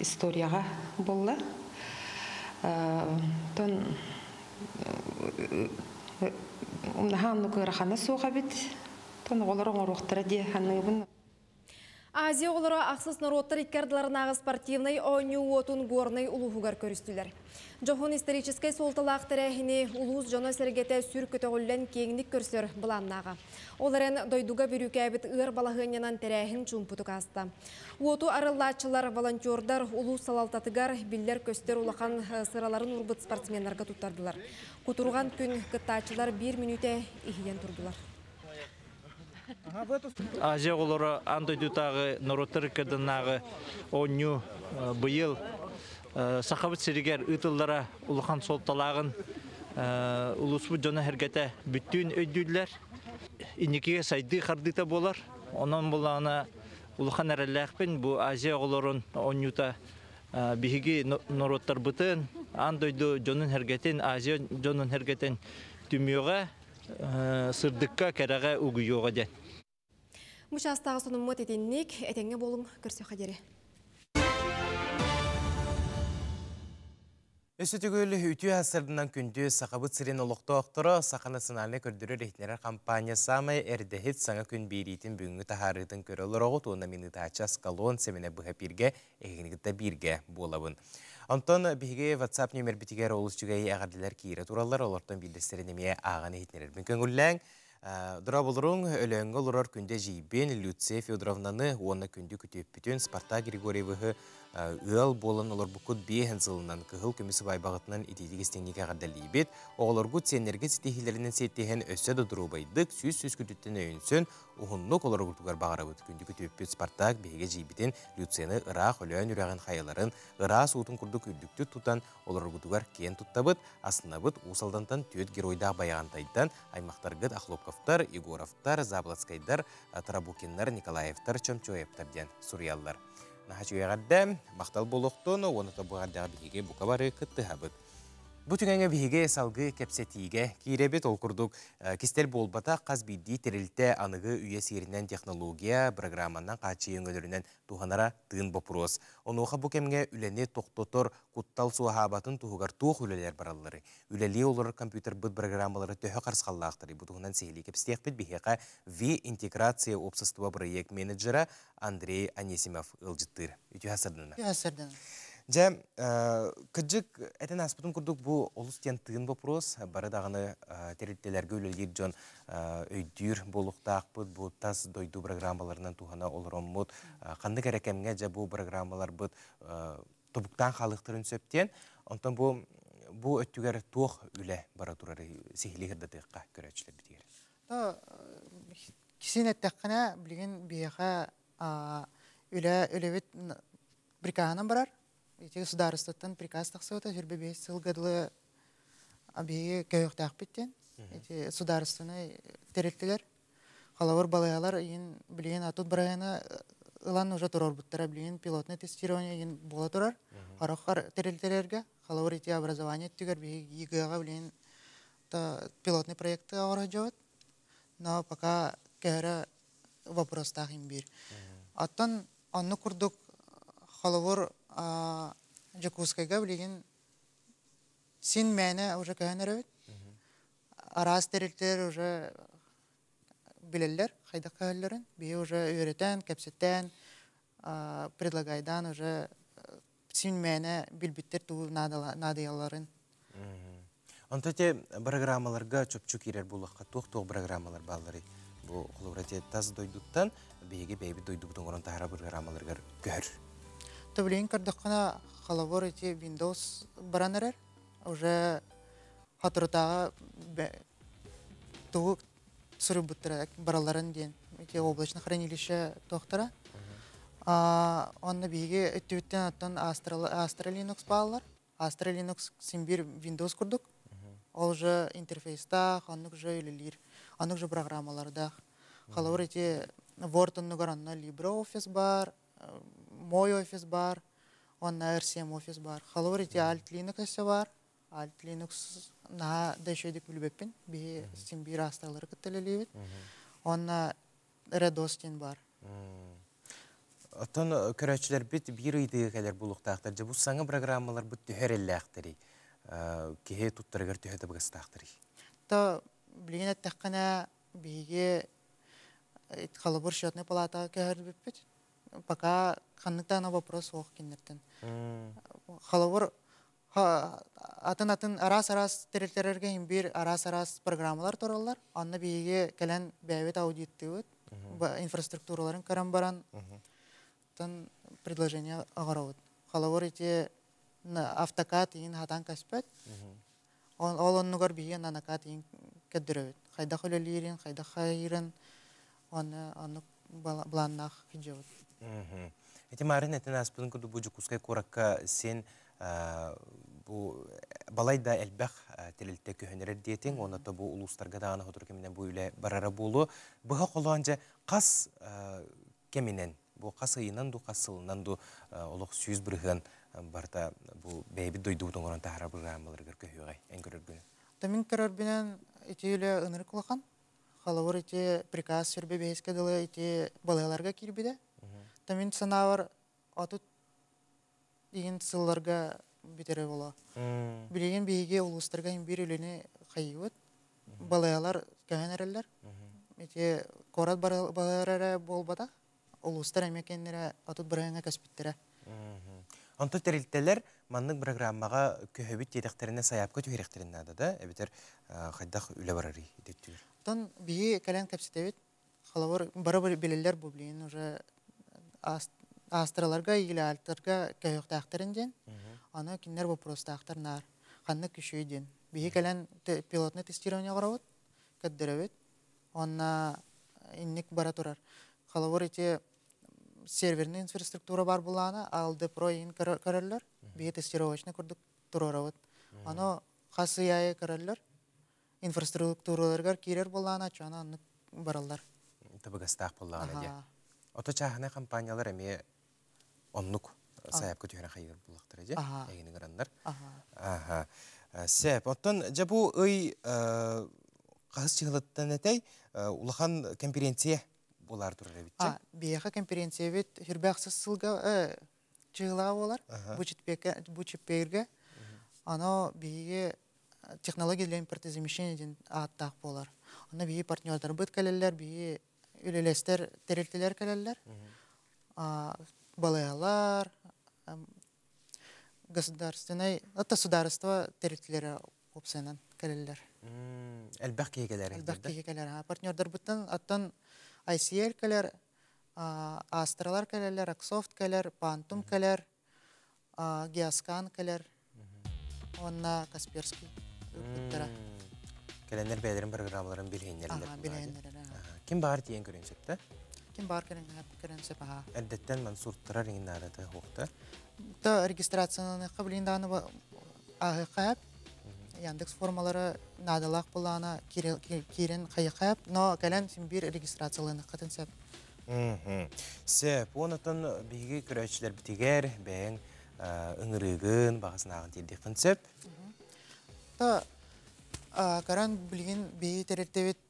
историяга болла тон умнахан кырахана суга бит тон олар оңоруохтара дие ханыыбын Азия олары ақсыз народтар иккардыларынағы спортивный ойню отун горный улуғығар көрістілер. Жохон исторической солталақ тәрәхіне улуыз жоно сәргеті сүр көтіғілін кеңдік көрсір бұланнаға. Оларын дойдуға бүрік әбіт ұр балағынянан тәрәхін чумпутук асты. Оту арыллачылар, волонтердар, улуыз салалтатыгар биллер көстер улақан сыраларын урбыт спортсменларға туттардылар. Кутурған күн кыттачылар бір минуте ихиен турдылар. Азия олары андойдутағы народтар кадынағы оню бұйыл сақабыт сиригер ұтылдара улахан солталағын улуспу жона хергете бүттүүн өйдүллер инекеге сайды хардыта болар. Онан болана улахан әрелләхпен бу Азия оларын онюта биһиги народтар бытын андойду жонун хергетен Азия жонун хергетен түмүгө сырдыкка кәрәгә угуйоға ден. Мұшастағы соның мұт етеннік, әтеңе болың көрсе қадері. Өсі түгіл үтүү асырдынан күнді сақабыт сирен олықты оқтыры Сақа национальный көрдірі рейтнері компания самай әрдехет саңа күн берейтін бүгінгі тахарытын көрілір оғы туына мені тача скалон семене бұға бірге, әгенігітті бірге болабын. Антон биге WhatsApp номер битигер олус жүгей ағардылар кейірі туралар, олардың білдестерінеме ағаны етнерер мүмкін күлләң. Дыра болырың өлеңгі олырар күнде жейбен Люция Федоровнаны, оны күнді күтеп бүтін Спарта Григорьевығы ыал болын олар бұқыт бейін зылынан кығыл көмісі байбағытынан итедегі стеңнеге ғадалейбет. Оғылар ғыт сенерге сетехилерінен сеттеген өсі дұдыру байдық, сүз-сүз күтіттен өйінсін, ұғынлық олар ғыртуғар бағара бұд. Күнді күтеп бүт Спартак бейге жейбетін Люцияны ырақ өлен үрәғін қайыларын, ыра суытын күрді күлдікті тұтан олар ғытуғар кен тұттабыд, асына бұд усалдантан төт геройда баяғантайдан аймақтарғыд Ахлопковтар, Егоровтар, Заблацкайдар, Тарабукиннар, Николаевтар, Чомчоевтар ден. Нахачуягадда мақтал болуқтон, оны табуғардағы биге бұқа бары күтті хабыд. Бұтүнгәңе биге салгы кепсетиге киребет ол күрдік кистел болбата қаз бидді терілті анығы үйе сирінен технология программанан қачы өңөлерінен туғанара тыын бопурос. Онуға бұл кемге үлене тоқтотор куттал суахабатын туғығар туық үлелер баралары. Үлеле олар компьютер бұд программалары төхі қарсқаллақтыры. Бұтығынан сейлі кепстек бет бихеқа V интеграция общества проект менеджера Андрей Анисимов ылжыттыр. Үті. Жа, күджік әтен аспытын күрдік бұл олыс тен тыын вопрос, бары дағыны тереттелерге өлелер жон өйдүр болуқтақ бұд, бұл тас дойду программаларынан туғана олар оммуд. Қанды кәрекемге жа бұл программалар бұд тобуктан халықтырын сөптен, онтан бұл өттігер туық үлі бара тұрары сихили хырдатыққа көрәтшілер бітігер. Әттәққана білген. Итеги сударыстаттан приказ тақсыгыта жүрбе бес сылгадылы абиги көйөктақ биттен. Ити сударыстаны теректилер. Халавар балаялар ин билген атут барайына ылан уже турар буттара билген пилотный тестирование ин бола турар. Харахар терелтерерге халавар ити образование түгер биги билген та пилотный проекты агара. Но пока кәрі вопростах им бир. Аттан анны курдук халавар Жакускайга билеген син мәне уже кәһәнәр бит. Арас терилтер уже билелләр, хайда кәһәлләрен, бие уже өйрәтән, кәпсәтән, предлагайдан уже син мәне билбиттер ту надыяларын. Антате программаларга чөпчү кирер булакка тук-тук программалар баллары. Бу кулурате таз дойдуттан бейби дойдуктан орон тахара программаларга көр. Таблин кардаққана халавор эти Windows баранарар. Уже туғы сұры бұттыра бараларын ден. Эти облачно хранилище тоқтара. Онны биге өттүбіттен аттан Astra Linux бағалар. Astra Linux симбир Windows күрдік. Ол же интерфейста, оннық же үлілер, оннық же программаларда. Халавор эти Word оннығар онна LibreOffice бар, мой офис бар, он на RCM офис бар. Халор ити Alt Linux бар. Alt Linux на дэшедик билбеппин, би симбир асталары кыттелелебит. Он на Red Hosting бар. Отон көрәчілер бит бір үйдегі кәлер бұлықтақтар. Жа бұл саңа программалар бұт түхер әлләқтірі. Кеге тұттарығар түхеті бұғыстақтыры. То билген аттаққана биге қалыбыр счетный палатаға кәр біппет. Пока қаннықтана вопрос оқ кеннерден. Қалыбыр атын-атын арас-арас терелтерерге бир арас-арас программалар торалар. Анна биге кәлен бәйбет аудитті өт. Инфраструктураларын каран баран. Тан предложение ағарауыт. Қалыбыр ете автокат ин хатан каспет. Ол оннугар биге нанакат ин кәддірөбет. Қайда хөлелерин, қайда хайрын. Оны оны бланнах хиджавыт. Эти марын этен аспын күді бұжы кускай коракка сен бу балайда элбэх телелте көһөнерер диетин онато бу улустарга дагана хотур кеминен бу үле барара болу ду ду барта бу бэйби дойдуутун орон тахара программаларгар көһүгай эн көрөргүнү Тамин көрөрбүнен ити үле ыныр кулахан. Халавыр ити приказ сүрбе бейске дылы ити балайларга кирбиде. Тамин санавар отут деген сылларга битере бола. Билеген бейге улустарга бир үлени хайыгыт. Балайлар кәһенерелер. Ити корат балайлары болбада. Улустар эмекеннере отут бирәңе каспиттере. Онто терилтелер маннык программага көһөбүт тедектерине саяпка түһеректерине да, эбитер хайдах үле барары идеттүр. Тон бии кален капситебит. Халавар бары билелер бу билен уже астраларга или альтарга көйөктактырын Аны кинер вопрос нар. Ханны күшөйден. Бии кален пилотный тестирование гарабыт. Каддеребит. Онна инник бара турар. Халавар ите серверный инфраструктура бар булана, алды про ин көрөллөр. Бии тестировочный курдук турарабыт. Аны хасы яе көрөллөр. Инфраструктураларга кирер булана, чана анны баралар. Табыгастак буллаган Ото чахана компаниялар эме оннук саяпка түйәрі қайыр бұлақтыр әде, әгені ғырандар. Аха. Сәп, оттан жабу өй қағыз чығылыттан әтәй, улахан конференция болар тұрар әбітчі? Бейеға конференция бет, хүрбәқсіз сылға чығыла болар, бұчыппейірге. Ано бейге технология для импортозамещения аттақ болар. Ано бейге партнердар бұд кәлелер, бейге үлелестер, терелтелер кәлелер. Балаялар, государственной, это государство территория опсенен кәлелер. Әлбәқ кейгелер. Әлбәқ кейгелер. Партнердар бұттан аттан ICL кәлер, Астралар кәлелер, Аксофт кәлер, Пантум кәлер, Геоскан кәлер, онна Касперский. Программаларын білгенлерлер. Білгенлерлер. Кім бағар дейін көрінсепті? Ким бар көрінсеп, аға. Әлдеттен мансурттырар еңін арады хоқты? Та регистрацияны қабылындағыны ағы қайып, Яндекс формалары надалақ болана керен қайы қайып, но кәлен сен бір регистрациялыны қатын сәп. Онытын бейгі көрәтшілер бітігер, бәйін үңірігін, бағасын ағын тедекін сәп? Та қаран білген бейі тәреттебет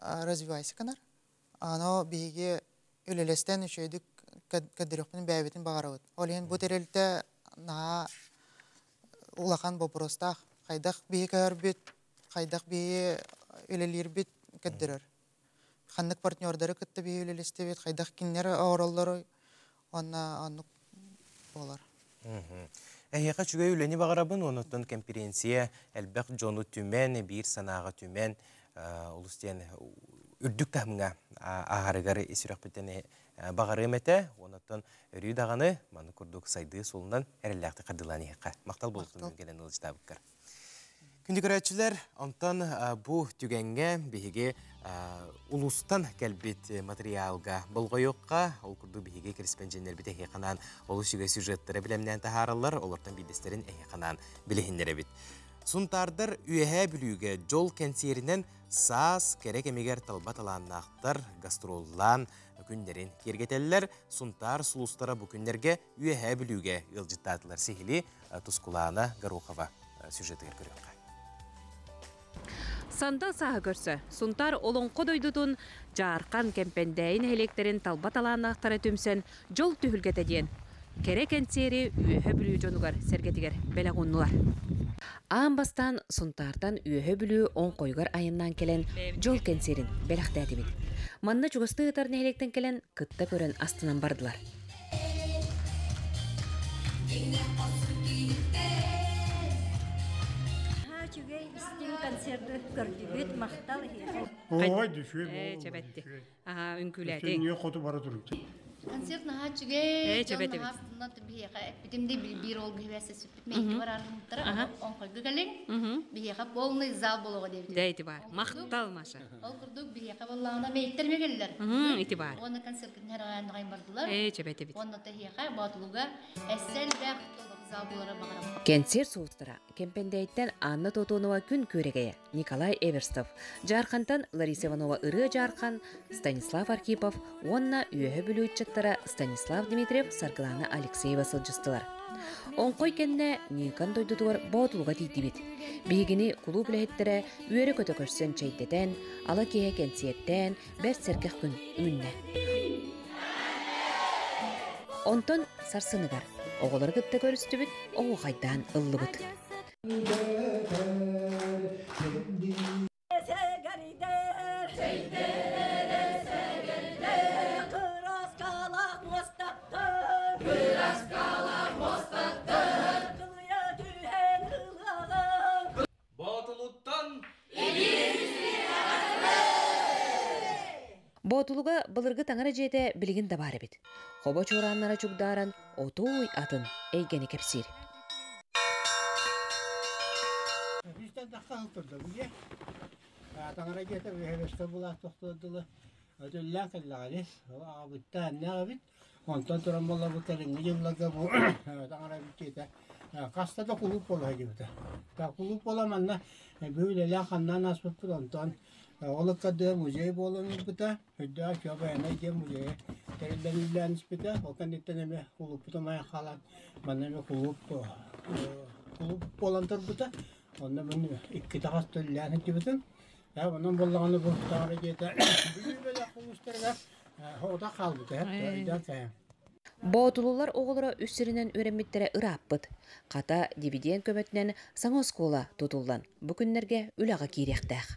развивайсы канар. Ано бейге үлелестен үшөйдік кәдіріқпін бәйбетін бағарауыд. Олен бұ терелті на улахан бопростақ, қайдақ бейі кәр бет, қайдақ кәдірір. Ханнык партнердары кітті бейі үлелесте бет, қайдақ кеннер ауыралары, онна анық болар. Әйеға үлені бағарабын, оныттын конференция әлбәқ жону түмен, бір санаға түмен, ұлыстен үрдік тәміңа ағарығары есірек бітені бағары мәті, оныттын үрі дағаны, маны күрдік сайды солынан әріләқті қадылан еққа. Мақтал болықтың келен ұлыс табыққар. Күнді көрәтшілер, онтан бұ түгенге бейге улустан кәлбет материалға болғайыққа, ол күрді бейге корреспонденттер біте хеқанан олы шүге сюжеттері білемнен тахарылар, олардан бейдестерін әйеқанан білігіндері біт. Сунтардар үйәһә бүлүүгә жол кәнсерінен саас керек эмегер талбат алааннаақтар гастроллан күндерин кергетеллер сунтар сулустара бу күндерге үйәһә бүлүүгә ылжыттатылар сихили тускулана гарухова сюжетігер көрөкка. Сандал саһы көрсө, сунтар олонқо дойдутун жарқан кемпендәйін электерин талбат алаанақтары түмсен жол түхілгеті дейін. Керекен сері үйөһө бүлүү жонугар сергетигер белагуннулар. Аан бастан сунтартан үйөһө бүлүү он койгар айыннан келен жол кенсерин белахтәтибит. Манна чугасты ытар нехелектен келен кытта көрөн астынан бардылар. концерты көрдүбүт мактал Ой. Э, чебетти. Ага, Sen Концерт наһа Э, чүге. чебет, чебет. Бияка битимде бир ол гывәсе сүппит бар койгы гален. Мгм. Бияка полный зал болого деп. Дейти бар. Мактал маша. Ол курдук мегеллер. Ити бар. Оны гайын бардылар. Э, эссел. Кенсер суустара кемпендейттен Анна Тотонова күн көрегея Николай Эверстов, Жархантан Лариса Иванова ыры жархан, Станислав Архипов, онна үйөһө бүлүүчаттара Станислав Дмитриев, Саргылана Алексеева сылжыстылар. Онкой кенне Никан дойдутугар боотулуга тийтибит. Бигини кулу үйөрө көтө көрсен чейдетен, ала кие кенсиеттен, серкех күн үнне. Онтон сарсыныгар. Оголар кытта көрүстүбүт, ого хайдан ыллыбыт. Ботулуга былыргы таңара жете билигин да бар бит. Хобо чураннара чугдаран отуй атын эйгени кепсир. Bizden dakika hıttırdı bu ye. Tangara getir ve heveste bula toxtadılı. Ödüller kallağalis. Abittan ne abit. Ondan duran bolla bu telingi yıllaga bu. Tangara bitete. Kasta da kulup ola gibi de. Ta kulup olamanla böyle lakandan asbıp ondan. Müzeyi bolamız bita. Hüdda şöbe ne diye müzeye. Terilen illeriniz bita. Okan etteneme kulup tutamaya kalan. Bana bir kulup kulup bolandır bita. Onda ben iki takas töllen etibdim. Ya bunun bu gete. Böyle kaldı da hep da дивиденд көмөтүнен саңа скола тутулдан. Бу күннерге үлага кирехтэх.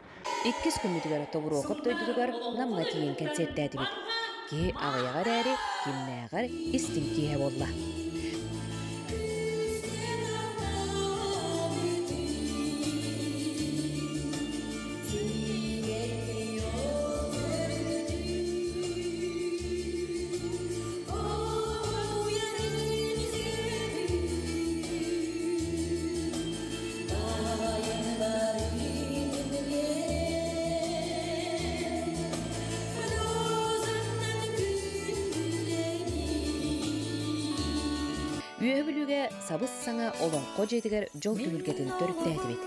Иккис күмүтүгөр тобур окуп тойдутугар намга тиен концерттәтибит. Ки агыягар әри, кимнәгар истин кие болла. Сабыс саңа олоңко жетигер жол түгүлгетин төрүктәтибит.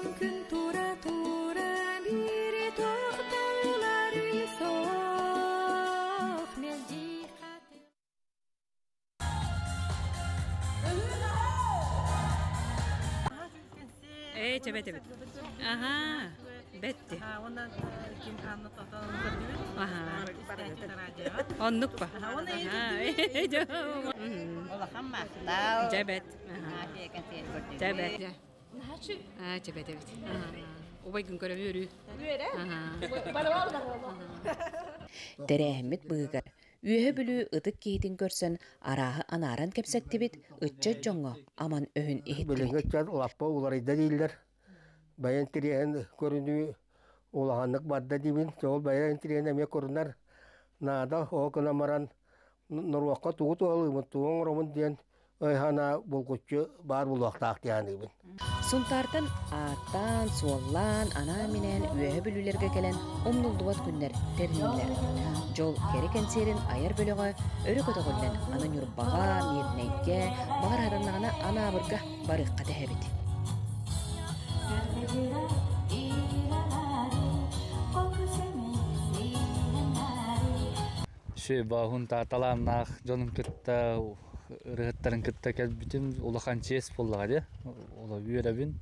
Э, чебет чебет. Ага, бетти. Ага. Оннук ба. Жебет. Жебет. А, жебет жебет. Убай күн көрө үрү. Терехмит быгар. Үйө бүлүү ытык кейтин көрсөн арааһы анааран кепсеттибит ытча жоңго аман уларайда дейілер. Баян тирен көріні улағанлық барда деймін. Сол баян тирен әме көрінер. Нада о кына маран нұрваққа туғыт олы, мұттуың ромын дейін ойхана булгуччу бар булуактаак дияныбын Сунтартан аттан, суоллан, ана менен үөһө бүлүлерге келен омнулдубат күннер терниллер. Жол керекен серин аяр бөлөгө өрө көтөгөллен ана нюрбага, мирнейге, багар хаданнагана ана абырга барыкка тэһэбит. Ши бахун та талаамнаах жонун кытта рыгыттарын кытта келбитим улахан чес боллага де ола үйрәбин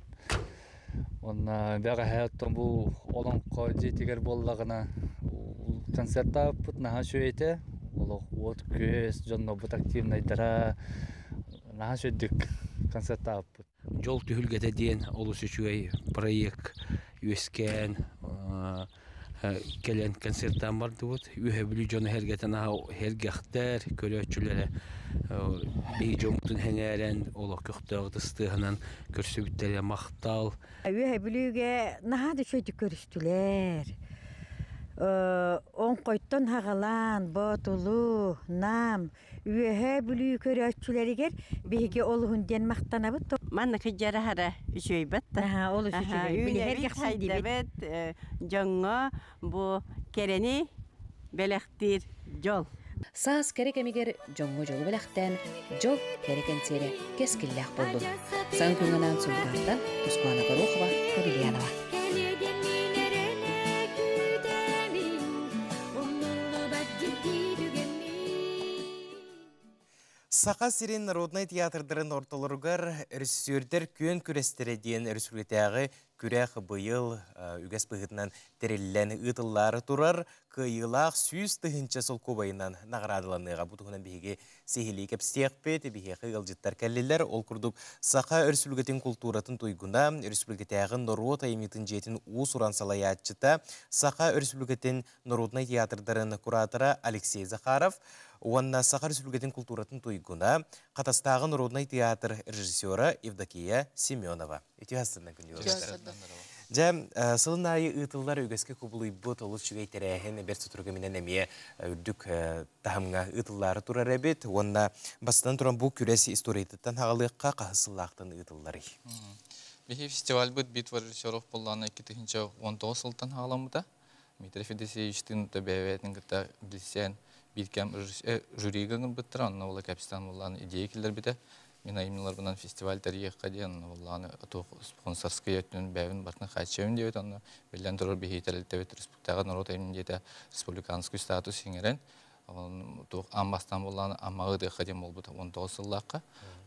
онна бяга хаяттан бу олонко жетигер боллагына концерт аппыт наха шөйте. Вот көс жонно бут активный дара наха шөйдүк концерт аппыт жол түһүлгете диэн олус үчүгэй проект үескен келен концерттан бардыбыт үһэ бүлү жону хергетен аха хергехтер көрөөчүлере бии жомутун хеңээрен оло көктөгдыстыһынан көрсүбүттере мактал. Үһэ бүлүүге наһады чөйдү көрүстүлэр. Он койттон хагалаан, ботулу, нам, үһэ бүлүү көрөөчүлэригер биһиге олуһун ден мактанабыт. Манна кыжара хара үчөйбөт. Ол үчөйбөт. Жоңго бу керени белектир жол. Саас керекемигер жоңго жолу белехтен жол керекен сере кескиллях болду. Сан Тускуана Горохова, Кабильянова. Сақа сирен народный театрдарын ортолоргар режиссердер көн күрестере дейін республикатағы күрәқ бұйыл үгәс бұғытынан тереллән ұтыллары турар кыйылақ сүйіз тұхынча сол көбайынан нағырадыланыға бұтығынан бігі сехілі кәпстеқ бет, бігі қиылжыттар кәлелер, ол күрдік Сақа республикатын культуратын туйгуна республикатағы народ айметін жетін уыс уран салаятчыта Сақа народный театрдарын кураторы Алексей Захаров Уанна Саха Республикатын культуратын туйгуна Қатастағы народный театр режиссера Евдокия Семенова. Эти хастырдан күнде Жа, сылын айы ұтылар үгеске көбілуй бұт олыс жүгей тәрәхін бер тұтырғы менен әмие үрдік тахымға ұтылары тұрар әбет. Уанна бастан тұран бұл күресі историятыттан хағалыққа қағысылақтың ұтылары. Бихи фестиваль бұд битва режиссеров болланы 2019 сылтан хағаламыда. Дмитрий Федосеевичтің төбәвәтін кіта білсен биркем жюригын быттыр, анна ола капистан болланы идея келдер биде. Мен айымнылар бұнан фестиваль тарихқа дейін, оланы спонсорская өтінін бәуін бартын қайтшауын деп анна белден тұрыр бейхейтелі тәбет республикаға народ айымын дейті республиканский статус еңерен. Амбастан болланы аммағы дейқа дейін ол бұта 19 сыллаққа.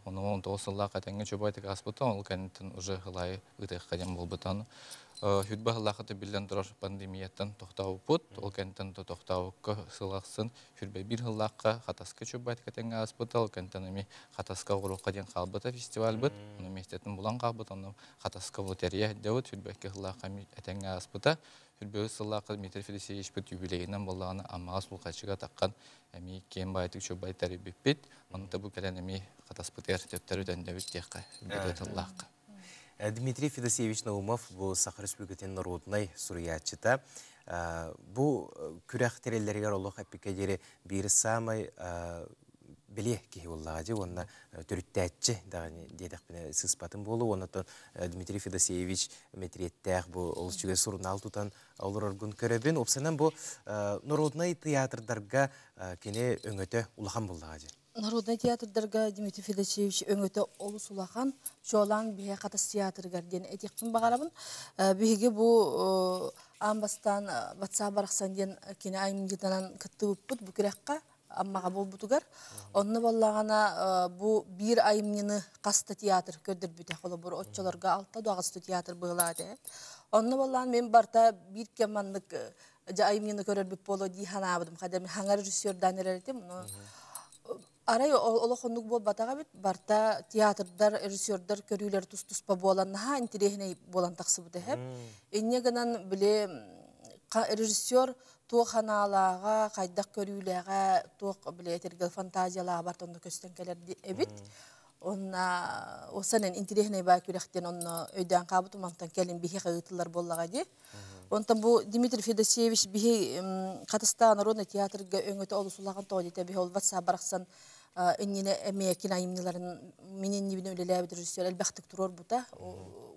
Оны 19 сыллаққа тәңге чөбайты қаспыта, ол кәнеттін ұжы ғылай ұтайқа дейін бол бұтаны. Хүтбі ғылақыты білден тұрар пандемияттан тоқтау бұд, ол кәнттен тоқтауыққа сылақсын, хүрбе бір ғылаққа қатасқа чөбайт кәтенге аспыта, ол кәнттен әме қатасқа ғыруққа ден қалбыта фестиваль бұд, оны мектетін бұлан қалбыт, оны қатасқа лотерия дәуіт, хүрбе ке ғылаққа әтенге аспыта, хүрбе сылақы Дмитрий Федосеевич юбилейінен болағаны амағас бұл қачыға таққан әме кен байтық чөбайттары біппет, оны да бұл кәлен әме қатаспыта әртеттері дәндәуіт текқа, бір Дмитрий Федосеевич Наумов бұл Сахар Республикатын народный суриятчыта. Бұл күрәқ терелерге олық әпікедері бір самай біле оллаға де, онына түріттәтчі дедік біне сыспатын болу. Онытын Дмитрий Федосеевич метреттәқ бұл олыс жүге сұрынал тұтан олар оргын көребін. Опсанан бұл народный театрдарға кене өңөті ұлған боллаға де. Народный театрдарға Дмитрий Федосеевич өңөтө олу сулахан, жолан бихе театргар ден этиктин бағарабын. Бихеге бу амбастан батса барақсан ден кене айымдетанан кытты бұппыт бүкірекқа аммаға бол бұтугар. Онны боллағана бу бир айымнины қаста театр көрдір бүте қолы бұр отчоларға алта дуағасты театр бұғылады. Онны боллаған мен барта бир көрір бүп болу дихана абыдым. Қадыр мен хаңар режиссер данер әретем. Арай олохоннук бол батага бит барта театрдар, режиссердар көрүлөр тус туспа болан наха интересне болан таксы бу деп. Инне ганан биле режиссер туох ханаалаага, кайдак көрүлөөгө, туох биле тергел фантазиялаага бартонду көстөн келер эбит. Онна осанен интересне ба күрәхтен онна өйдән кабыт мантан келин бихи кыйтылар боллага ди. Онтан бу Дмитрий Федосеевич бихи Катастан народный театрга өңөтө олусулаган тоодите бихи ол ватса бараксан иннене эмеекин айымныларын менен нибине үлеләбит режиссер элбахтык турор бута.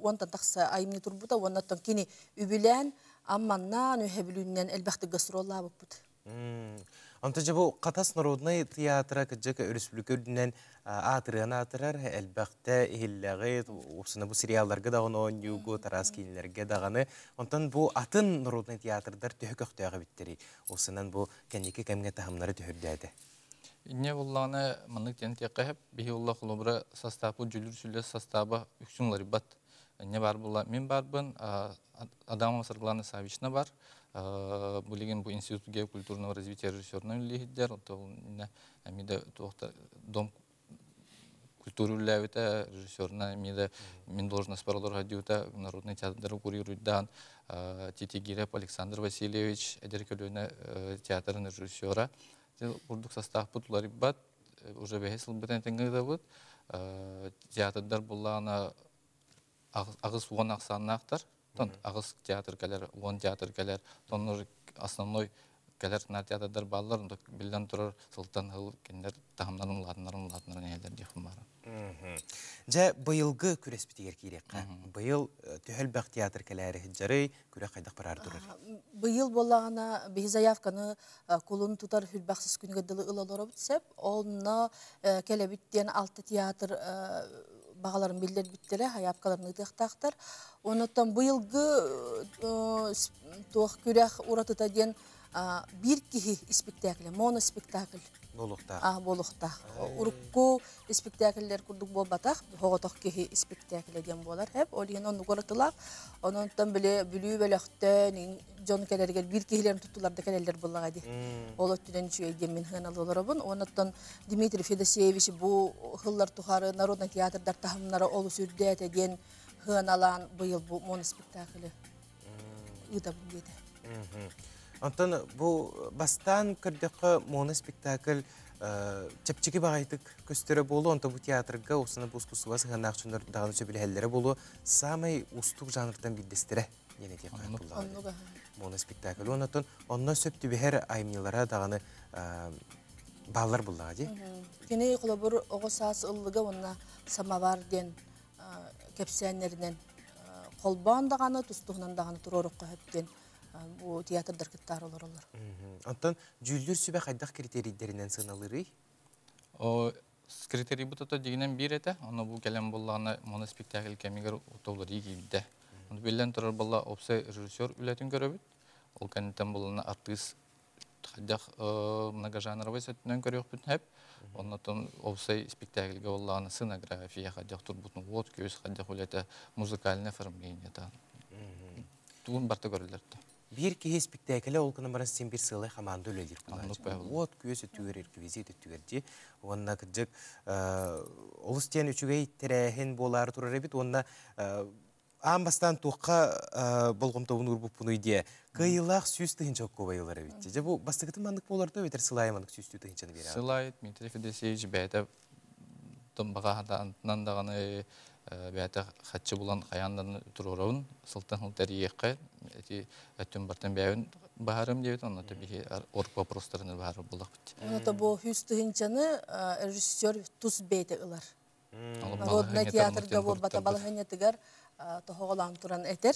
Онта такса айымны турбута оннаттан кини үбүлән амманнан үһебүлүннен элбахтык гастролла буппут Онта жабу Қатас народный театра кыджык республикүрдүнен атырыгын атырар, әлбәқті ихилләғы, усына бу сериалларга дагын онюгу, тарас кейінлерге даганы. Онтан бу атын народный театрдар төһө көқтөөгө биттери. Усынан бу кәнеке кәмге тахымнары төһөрдәді. Инне булланы мынык тен теккеп бихи улла хулубра составы жүлүр сүле составы үксүнләр бат. Не бар булла мен барбын, Адамова Сарглана Савична бар. Булеген бу институт геокультурного развития режиссерный лидер, то не амида тохта дом культуру лявита режиссерна мида мен должность паралор гадюта народный театр курируйдан Титигирев Александр Васильевич эдеркөлөнө театрын режиссера урдук состав путлар бат уже бехесил бетен тенгеде бут. Театрдар буллана агыс вон аксаннактар тон агыс театр келер вон театр келер тоннор основной келер на театрдар баллар билден турар сылтан хыл кендер тахамнарын латынарын латынарын элдер дихим бар Жа быйылгы күрес битигер кирекка. Быйыл төһөлбәк театр келәре жары күрә кайдак барар дурар. Быйыл боллагана бии заявканы кулун тутар хүлбәксез күнгө дылы ылалары битсеп, онна келебиттен алты театр бағаларын билдер биттере, хаябкаларын ытыктактар. Онотон быйылгы туох күрәх уратыта ден бир кихи спектакль, Болуктар. А, болуктар. Урукку спектакльлер курдук болбатак, хоготок кихи спектакль дем болар. Хеп, олиген онну коратылак, ононтан биле бүлүү бөлөктөн, жон келергер бир кихилерин туттулар да келерлер боллага ди. Ол чүй дем мен хынал олоробун. Онотан Дмитрий Федосеевич бу хыллар тухары народный театрдар тахымнары олу сүрдәте ден хыналан быйыл бу моноспектакль. Ыда бу. Антон бу бастан кырдыкка моноспектакль чепчики багайтык көстөрө болу, онто бу театрга осына бу искусство сыганакчындар дагы сөбүлһеллере болу самый устук жанрдан билдестире. Йене тек Оннуга. Моноспектакль онотон онно сөптү бехер аймнылара даганы баллар буллага ди. Кene колобур огосас ыллыга онна самавар ден кепсәннәреннән колбан даганы тустугынан даганы турорукка хөптен бу театрдар кыттар олар олар. Антон жүлдүр сүбә кайдак критерийлеринен сыналырый? О критерий бутата дигенен бир эте, аны бу келем булланы моноспектакль кемигер утолар игибде. Аны белән торар булла опсе режиссер үләтен көрөбүт. Ол кентен булланы артист кайдак многожанровый сәтнән көрөк бит хәп. Оннан опсе спектакльгә булланы сценография кайдак турбутны вот көз кайдак үләтә музыкальное оформление та. Тун барта көрүләр. Бир кеһи спектакль ол кына баран сен бир сылай команда өлелер. Вот көсө түгер визит түгерди. Онна кыжык олус тен үчүгей терехин болар турар бит. Онна амбастан туққа болгом тобун урбуп буну идея. Кыйлах сүз тыгынча көбөйлөр бит. Же бу бастыгытын мандык болар да бетер сылай мандык сүз тыгынчаны бере. Сылай Дмитрий хатан даганы бәтә хатчы булан каяндан турорын сылтан хыл тарихка эти әтүн бартан бәйін баһарым деп оны таби орк вопростарыны баһар булак бит. Оны бу хүс тыгынчаны режиссер тус бейте ылар. Народный театрга бу бата балахыня тигәр тоһоголан туран этер.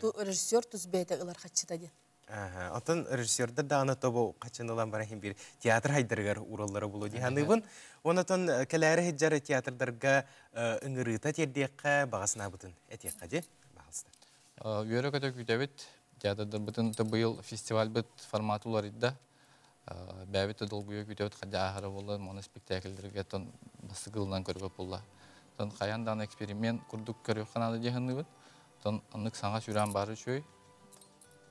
Ту режиссер тус бейте ылар хатчыда ди. Атын режиссердер да аны тобу качынылан бара бир театр хайдыргар ураллары булу диханыбын. Онотон келәре хеджары театрдарга ыңырыта тердекка этекка ди. Багылсты. Үйөрө көтө күтәбит. Театрда бутын быйыл фестиваль бит форматулар идда. Бәбит долгуя күтәбит хадя ахыры булды моноспектакльләргә тон көргө булла. Тон каяндан эксперимент каналы диханыбын. Тон саңа бары.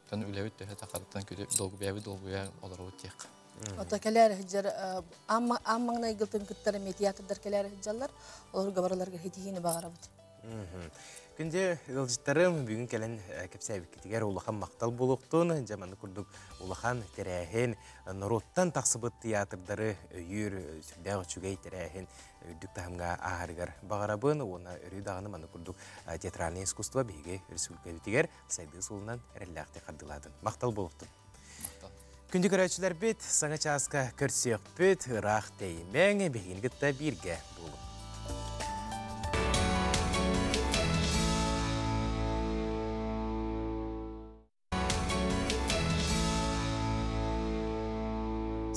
Тон үләбит тәһә тақарттан күтәп долгу бәбит долгуя олар үтек. Ота келер хиджар амма аммаңна игылтын кыттар медиатордар келер хиджаллар олар габарларга хитихини багарабыт. Күнде ылжыттарым бүгін кәлін кәпсәбік кетігер улахан мақтал болуқтын, жаманы күрдік улахан тәрәхін, народтан тақсыбыт театрдары үйір сүрдәғі чүгей тәрәхін үрдік тахымға ағарғар бағарабын, оны үрі дағыны маны күрдік театральный искусство бейге республика бітігер сайды солынан әрелләқті қардыладын. Мақтал болуқтын. Күнді көрәчілер бет, саңа часка көрсек бет, рақ теймәң, бейінгітті бірге болу.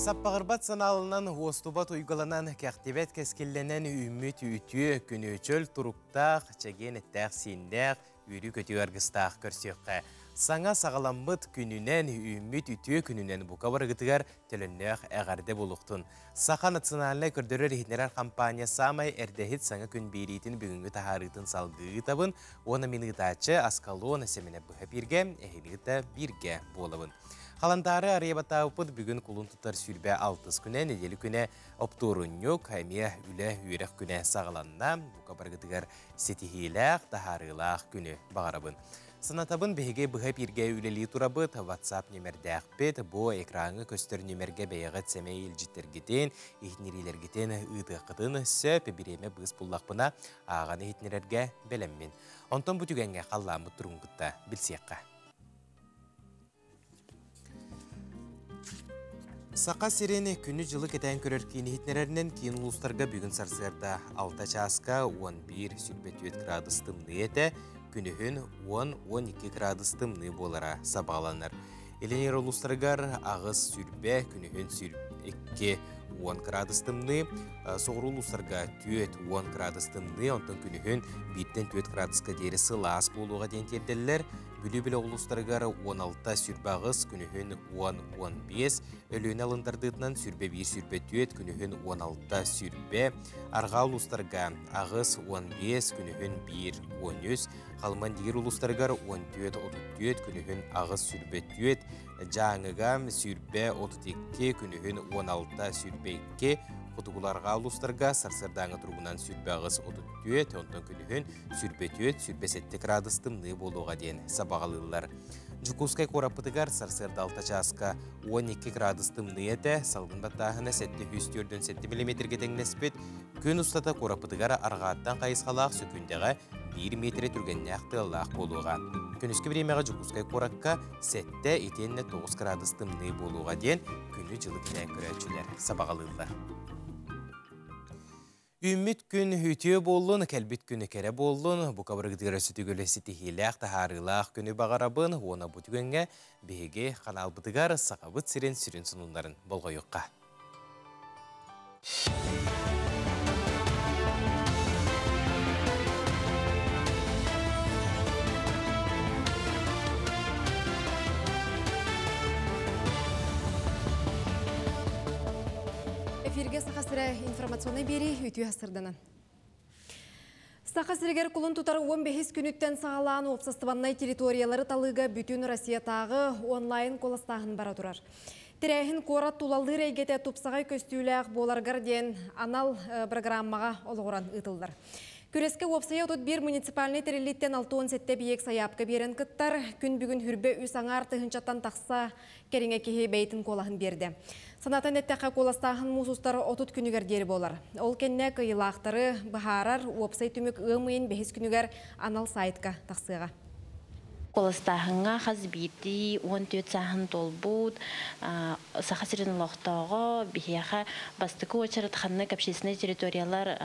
Саппағырбат саналынан остубат уйгаланан кәқтебет кәскелленен үміт үтү күнөчөл туруктақ, чеген әттәқ сендәқ, үрі көті аргыстақ көрсеққа. Саңа сағаламбыт күнінен үміт үтү күнінен бұқа барғытығар төліннәқ әғарды болуқтын. Сақа национальный көрдөрөр хитнерар компания самай әрдәхет саңа күн берейтін бүгінгі тахарытын салгығы табын, оны минғытачы аскалуын әсемене бұға бірге, әхелігіті бірге болабын. Халандары арыябата ұпыд бүгін құлын тұтар сүрбе алтыз күне, неделі күне оптуруннюк, әмия үлі үйрек күне сағаланна, бұқа барғытығар сетихиләқ, тахарылақ күні бағарабын. Сынатабын беге бұға бірге үлелі турабыт, WhatsApp нөмердәқ бет, бұ экраны көстер нөмерге бейғат сәмей илжитергетен, ихнерилергетен ұйдықытын сөп біреме бұғыз бұллақпына ағаны ихнерерге бәлеммен. Онтон бұтүгенге қалламы тұрыңғытта білсеққа. Сақа сирене күні жылы кетен көрер кейіні хитнерерінен кейін ұлыстарға бүгін сарсырда 6 часка 11 сүрбет градус тымны еті, күнігін 10-12 градус тымны болара сабаланыр. Эленер ұлыстарғар ағыз сүрбе күнігін сүрбе 10 градус тымны, соғыр ұлыстарға 2-10 градус тымны, онтын күнігін 1-4 градусқа дері сылас болуға ден терделер, Бүлі-білі ұлыстарғары 16 сүрбағыз күнігін 10-15, өліен алындардығынан сүрбе 1 сүрбе 4 күнігін 16 сүрбе, арға ұлыстарға ағыз 15 күнігін 1-13, қалман дегер ұлыстарғар 14-34 күнігін ағыз сүрбе 4, жаңыға сүрбе 32 күнігін 16 сүрбе 2, Құтығыларға ұлыстарға сарсырдаңы тұрғынан сүрбәғыз 34, онтан күнігін сүрбе-төт, сүрбе-сетті градыстымны болуға ден сабағалылар. Жукускай корапытыгар сарсырда алта часка 12 градыстымны еті, салғын баттағына сәтті 104 мм теңнеспет, күн ұстата корапытыгар арғаттан қайысқалақ сөкіндегі 1 метре түргенне ақтылақ болуға. Күніскі біремеға Жукускай коракка сәтті етенне 9 градыстымны болуға ден күні жылы кінен көрәтшілер сабағалылар. Үміт күн үтіе болын, кәлбіт күні кәрі болын, бұқа біргідігірі сүтігілі сетихиләқ тахарылақ күні бағарабын, оны бұтігенге беге қанал бұтығар сақабыт сирен сүрін сұнындарын болға юққа. Эфирге сақасыры информационный бері үтүй асырданы. Сақасыргер құлын тұтар 15 күніттен сағалан опсастываннай территориялары талыға бүтін Россиятағы онлайн коластағын бара тұрар. Тірәйін қора тулалды рейгеті тұпсағай көстүйләқ боларғар ден анал программаға олғыран ұтылдар. Күреске опсая отут бір муниципальный терелиттен 6-17 биек саяпқа берін кыттар, күн бүгін хүрбе үс аңар тұхынчаттан тақса керіңе кеге бәйтін колағын берді. Санатын әттәққа коластағын мұсустары отут күнігер дері болар. Ол кенне кыйылақтары бұхарар опсай түмік ұмыйын бәхіз күнігер анал сайтқа тақсыға. Қаз бейті, 14 сағын толбуд, сақасырын лоқтауға, бейеға бастықы очарат қанны кәпшесіне территориялар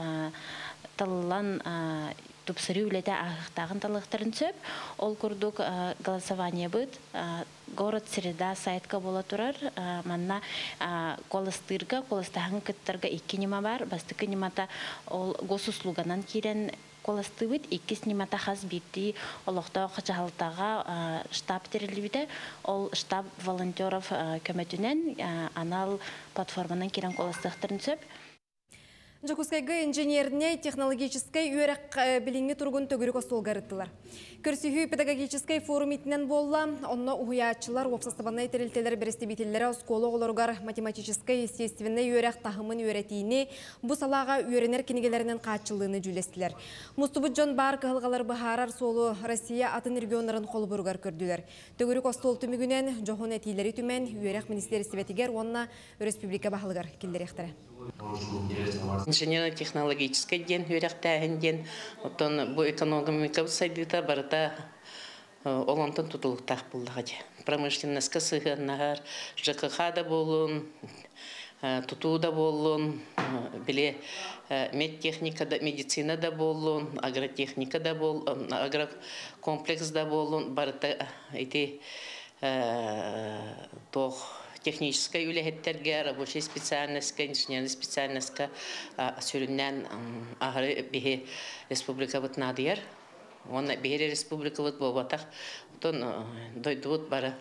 талылан тупсыры үлеті ағықтағын талықтарын сөп. Ол күрдік голосование бұд. Город среда сайтка бола турар. Манна колыстырға, колыстағын кыттарға екі нема бар. Бастықы немата ол госуслуганан керен коластыбыт икки снимата хас бирти олохто качалтага штаб терилибите ол штаб волонтеров көмөтүнен анал платформанан кирен коластыктарын сөп Жокускайгы инженеріне технологической үйерек біліңі тұрғын төгірік остол гарыттылар. Көрсіхүй педагогической форум итінен болла, онны ухуячылар опсастыбанай терілтелер берестебетелері сколы оларғар математической естественный үйерек тахымын үйретейіне бұ салаға үйеренер кенегелерінен қачылығыны жүлестілер. Мұстыбыт жон бар кығылғалар бұхарар солу Россия атын регионларын қолы бұрғар көрділер. Төгірік остол түмігінен жоғын әтейлері түмен үйерек министерстебетігер онна республика бағылығар келдеректірі. Инженерно-технологический ден хүрәқтәһен ден оттон бу экономика сайдыта барыта олонтон тутулуктах буллага же промышленностька сыгыннагар жкх да болун тутуу да болун биле медтехника да медицина да болун агротехника да бол агрокомплекс да болун барыта эти тох техническая үлэхеттерге рабочий специальностька инженерный специальностька сүрүннән ахыры бихи республика бут надыяр он бихи республика бут болбатах тон дойдубут бара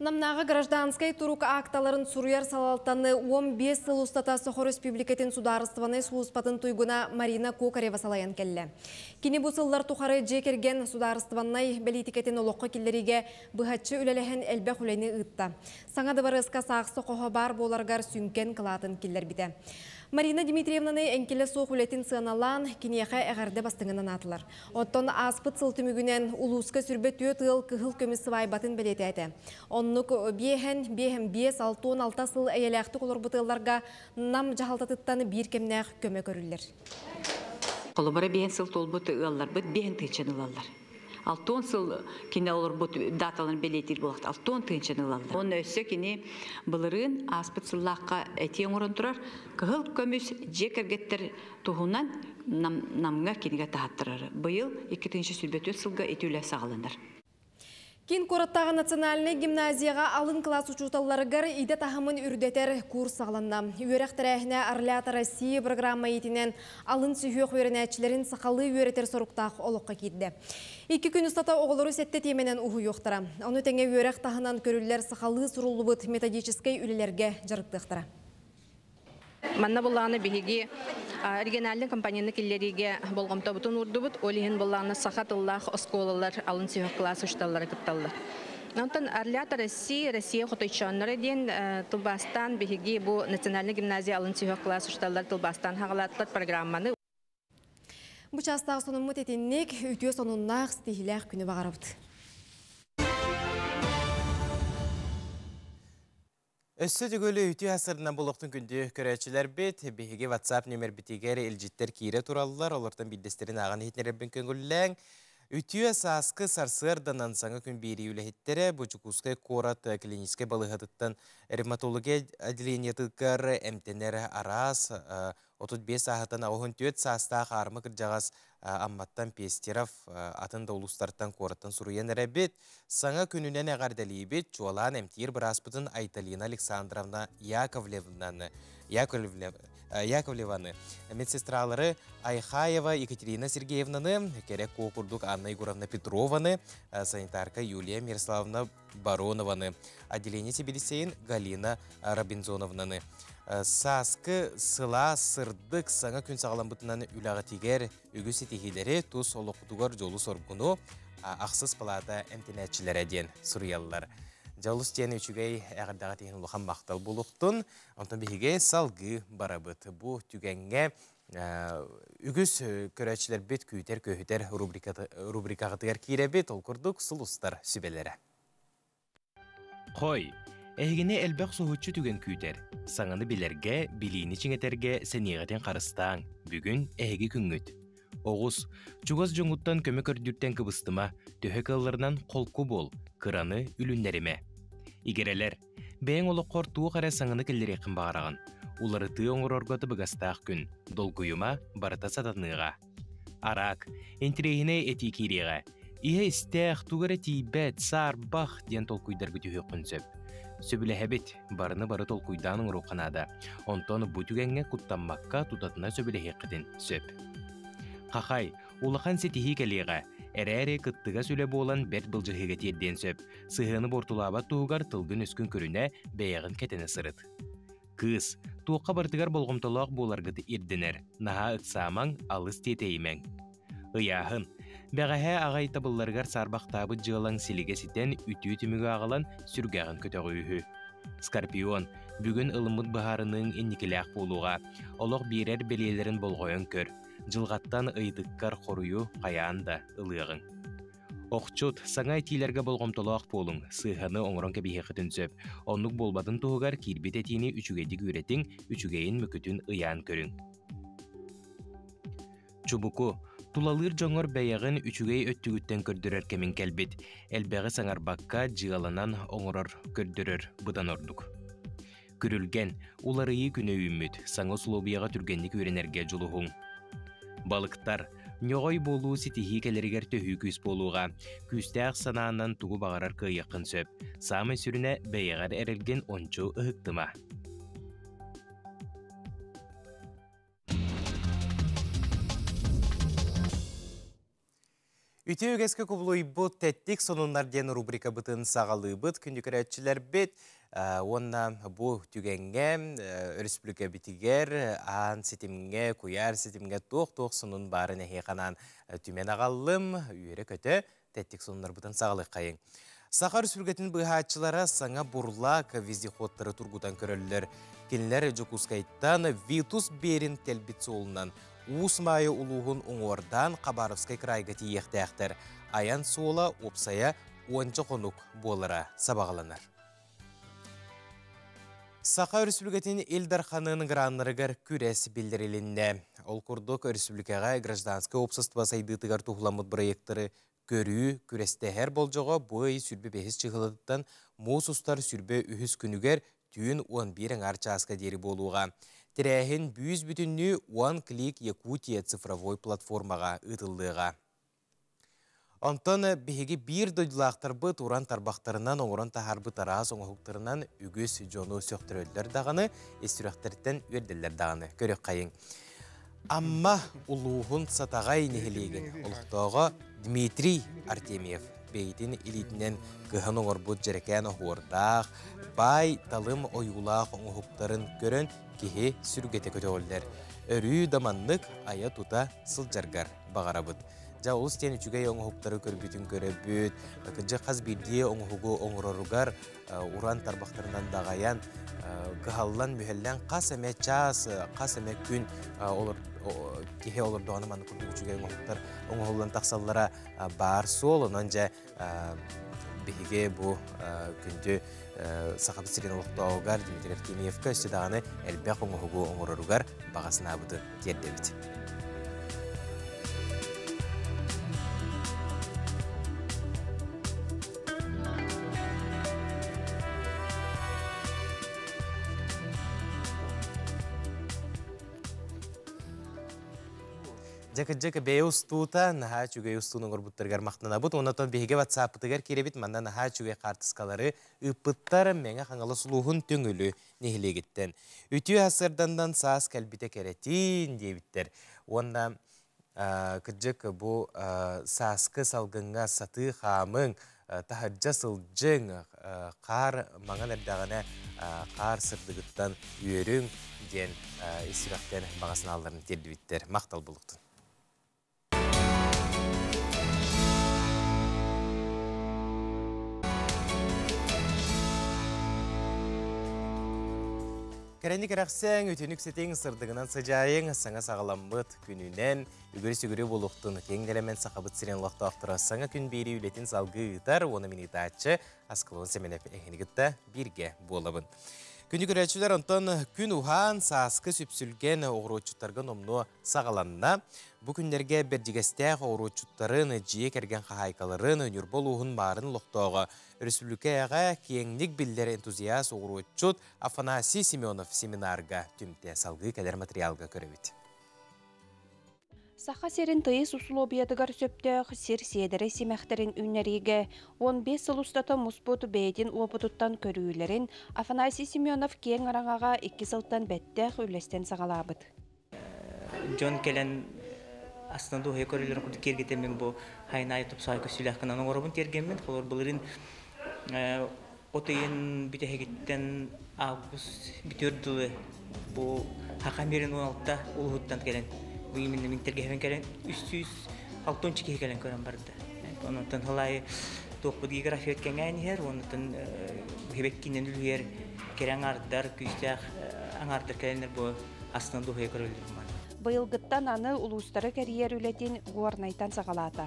Намнағы гражданскай турук акталарын суруяр салалтаны 15 сыл устата Сохор Республикатын сударыстываны суыспатын туйгуна Марина Кокарева салаян келлі. Кини бұ сыллар тухары жекерген сударыстываннай белитикетін олыққа келлериге бұхатчы үлелеген әлбә хүләйні ұтта. Саңады барысқа сақсы қоға бар боларгар сүнкен кылатын келлер біде. Марина Дмитриевнаны әнкелі соқ үлетін сыналан кенеға әғарды бастыңынан атылар. Оттон аспыт сылтымүгінен улуска сүрбе түйет ыл кығыл көмісі вайбатын білеті әті. Оннық бейхен, бейхен бес, алтуын алта сыл әйеләқті қолыр бұтыларға нам жағалтатыттаны бір кемнәқ көмі көрілер. Қолыбары бейхен сыл тол бұты ұлалар, бұт бейхен тыйчын ұлалар. Алтон сыл кине олар бут даталарын белетир болот. Алтон тынчын ылалар. Он өссө кине былырын аспыт сыллакка этен орон турар. Кыл көмүс жекергеттер тухунан намга кинеге тааттырар. Быйыл 2-нче сүлбөтө сылга этүлө сагаландар. Кин кораттағы национальный гимназияға алын класс учуталларыгар иде тахымын үрдетер курс сағыланна. Үйерәқтірәхіне Орлята Россия программа етінен алын сүйек үйренәтчілерін сақалы үйретер соруқтақ олыққа кетді. Екі күн ұстата оғылыры сәтті теменен ұхы yoқтыра. Оны тәңе үйерәқ тахынан көрілер сақалы сұрулы методическай үлелерге жарықтықтыра. Манна булланы биһиги региональный компанияны киллериге болгомто бутун урдубут олиһин булланы сахат Аллах осколалар алын сүйөк класс ушталлар кытталлар. Онтон Орлята Россия, Россия хотойчоннары ден Тылбастан биһиги бу национальный гимназия алын сүйөк класс ушталлар Тылбастан хагалаттар программаны Бұ частағы сонымы тетеннек үтіе сонуннақ стихилях күні бағарабыды. Өссі түгілі үті асырынан болуқтың күнді көрәчілер бет, бейге WhatsApp нөмір бітегер елжеттер кейре туралылар, олардан биддестерін аған етнеребін көңілләң. Үтіе сасқы сарсырданан саңы күн бейрі үләхеттері, бұчықускай корат клиническай балығадыттан ревматология отделениятыккар әмтенер арас, 35 сағаттан ауғын төт састақ армы кіржағас амматтан Пестеров атын да улустартан кораттан сұруен әрәбет. Саңа күнінен әғардалейбет жуалан әмтир бір аспытын Айталина Александровна Яковлевнаны, Яковлеваны. Медсестралары Айхаева Екатерина Сергеевнаны, керек кокурдук Анна Егоровна Петрованы, санитарка Юлия Мирославовна Баронованы, отделение Сибирисейн Галина Робинзоновнаны. Саскы сыла сырдык саңа күн сағалан бұтынан үліға тегер үгі сетехилері тұс олықытуғар жолу соргуну ақсыз палата әмтенәтчілер әден сұриялылар. Жалыс тені үчігей әғірдағы теген ұлыған мақтал болуқтын, онтан салғы барабыт. Бұ түгенге үгіз көрәтчілер бет күйтер көхітер рубрикағытығар кейре бет олқырдық сұлыстар сүбелері. Қой, Әйгіне әлбәқ соғытшы түген күйдер. Саңаны білерге, білейіні чіңетерге сәнеғатен қарыстаң. Бүгін әйгі күнгіт. Оғыз, чуғыз жоңуттан көмі көрдүрттен кыбыстыма, төхі кылларынан қолку бол, кыраны үліннеріме. Игерелер, бәйін олы қортуы қара саңаны кілдері қымбағараған. Улары ты оңыр орғаты бұғастақ күн, долгуюма барыта сатаныға. Арак, ентерейіне әті киреға. Ihe тугары тейбәт, сар, бақ, ден толкуйдар күтігі құнсөп. Сөбіләһәбит барыны бары толкуйданың руханада. Онтон бүтүгәңгә куттаммакка тутатына сөбіләһәққидин сөп. Қақай, улахан сетихи кәлеға, әрәре кыттыға сүлі болан бәт бұлжығыға терден сөп, сыхыны бортулаба туғар тылгын үскін көріне бәйіғін кәтіні сырыт. Кыз, туаққа бартыгар болғымтылақ боларғыты ирдінер, наға ұтсамаң алыс тетеймәң. Ыяхын, Бәғәһә ағай табылларгар сарбақтабы жылаң силиге ситен үтүү түмүгө ағалан сүргәғын көтөгүйүхү. Скорпион бүгүн ылымыт баһарының инникеләк болуға, олох бирер белелерин болғойын көр. Жылғаттан ыйдыккар хорую қаяанда ылыгың. Оқчут саңай тилерге болғомтолоақ болың, сыханы оңрон кебихеқі түнсөп, оннук болбадын туғығар кирбет етini үчүгейдик үретің, үчүгейін мүкітін ыян көрің. Чубуку, Тулалыр жоңор бәйәғін үчүгей өттүгүттен көрдүрөр кемин келбит. Элбәғі саңарбакка жигаланан оңорор көрдүрөр бұдан ордук. Күрүлген, уларыйы күнө үмүт, саңа сулобияға түргенник үренерге жулуғың. Балыктар, Ньоғой болуу ситихи келеригер төһүү күс болууга, күстәк санаанан тугу бағарар кыйықын сөп, самы сүрүнә бәйәғар әрелген ончу ыһыктыма. Үтеу кеске бұт тәттік сонунар ден рубрика бұтын сағалы бұт, күндікірәтчілер бет, онна бұ түгенге республика бітігер, ан сетімге, куяр сетімге тоқ-тоқ сонун барын әхеқанан түмен ағалым, үйері көті тәттік сонунар бұтын сағалы қайын. Сақар сүргетін бұйхатчылара саңа бурлак вездеходтары тургудан көрілілер. Келінлер Джокускайттан Витус Берин тәлбітсі олынан Уус майы улуғын оңордан Қабаровскай крайға тиектәқтір. Аян суола опсая ончы қонук болыра сабағыланар. Сақа Элдар ханының граннырыгар күрес білдірілінді. Ол күрдік Республикаға гражданскы опсаства сайдытыгар тухламыд проекттары көрүү күрестәһәр болжоға бой сүрбе бехис чыгылыттан мус устар сүрбе үхіс күнігер түйін 11 арчаска дері болуға. Тірәхін бүйіз бүтінні One Click Якутия цифровой платформаға ұтылдыға. Онтон беге бір дойдылақтар бұт уран тарбақтарынан оңыран тахар бұт арас оңығықтарынан үгіз жону сөқтірөлдер дағаны, естіріқтерттен өрделер дағаны. Көрек қайын. Амма улуғын сатағай нехелеген ұлықтауға Дмитрий Артемьев бейтін илитінен кыһын оңорбут жерекән оһуордаах, бай талым ойгулаах оңуһуктарын көрөн киһи сүргете көтөөллер. Өрүү даманнык ая тута сылжаргар багарабыт. Жа улус тен үчүгей оңуһуктары көрбүтүн көрөбүт, кыжы каз бирдие оңуһугу оңуроругар уран тарбактарынан дагаян кыһаллан мүһэллән кас эме час, кас эме күн олор кихе олор доаны маны күн үчүгей оңуһуктар таксаллара бар сол, онан жа биһиге бу күндү сахабы сирен олуктоогар Дмитрий Артемьевка өстөдаганы элбек оңуһугу оңуроругар багасынаабыты тиердебит. Жакы жакы бей устута наха чугай устуның орбуттаргар мақтана бұд. Онатон бейге ватсапытыгар керебит манда наха чугай қартыскалары ыппыттар меңе қаңалы сұлуғын төңілі нехилегіттен. Үтü асырдандан саас кәлбіте керетин дейбіттер. Онда кыджык бұ сааскы салгынға саты хамың тахаджа сылжың қар маңан әрдағына қар сырдығыттан үйерің ден истирақтен бағасын алырын тердібіттер. Мақтал. Кәрәні кәрәқсәң өтінік сетең сырдығынан сажайың саңа сағаламбыт күнінен үгірі сүгірі болуқтың кеңгелемен сақабыт сирен лақты ақтырасаңа күн бейрі үлетін салғы ұтар, оны мені тачы асқылуын сәменеп әхінігітті бірге болабын. Күні көрәтшілер онтан күн ухан сасқы сүпсүлген оғыручуттарға номну сағаланна. Бұ күндерге бердігестәқ оғыручуттарын жие кәрген қағайкаларын нүрбол уғын марын лоқтоға республикаға кеңнік білдер энтузиаст оғыручут Афанасий Семенов семинарға түмте салғы кәдер материалға көребет. Саха серин тыйыс условиятыгар сөптөөх сир седері семәхтерин үннәриге 15 сыл устата муспут бейдин опытуттан көрүүлерин Афанасий Семенов кең араңаға 2 сылтан бәттәх үлестен сағалабыт. Джон келен астында хой көрүлөр куду кергетемен бу хайнай топ сайкы сүләхкынан оңорбун тергенмен холор булырын отыйын битехегиттен август бүтөрдүлы бу хакамерин 16-та улуһуттан келен буймин минтерге хевен керен үстүс алтон чики келен көрөн барды онотон халай топпут география өткөн айнихер онотон хебеккинен үлүер керен ардар күстәх аңардар келенер бу астынан көрөлдөр Быйылгыттан аны улустары кәрьер үлетин гуарнайтан сағалата.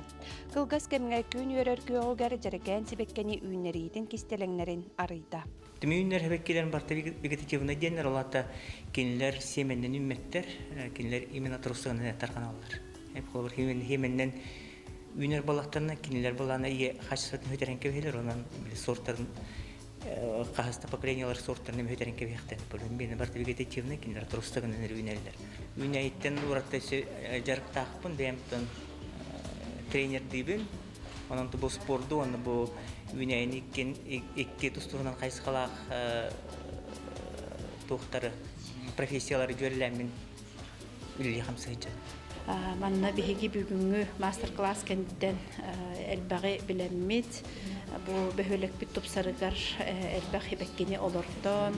Кылгас кемге күн өрөр күйогер жереген сибеккени үйнеридин кистелеңнерин арыйда. Тими үйнер хебеккелерин барта вегетативный денер олата кенилер семеннен үмметтер, кенилер именно турустығын тарғаналар. Эп холбар химен хименнен үнер балактарына кинелер баланы ие хачсатын хөтерен кебелер онан сорттарын кахаста поколениялар сорттарын хөтерен кебехтен болун бени бар тибигете тивне кинелер трустагын үнерлер үнәйттен ураттасы жарыктакпын демтон тренер дибин. Онан бу спорту аны бу үнәйни иккен икки тустугунан кайсы калак тухтары профессиялары жөреләмин үлли хамсыйча манна биһиги бүгүнгү мастер класс кенден элбаги бу бөһөлөкпүт тупсарыгар элбах хибеккини олортон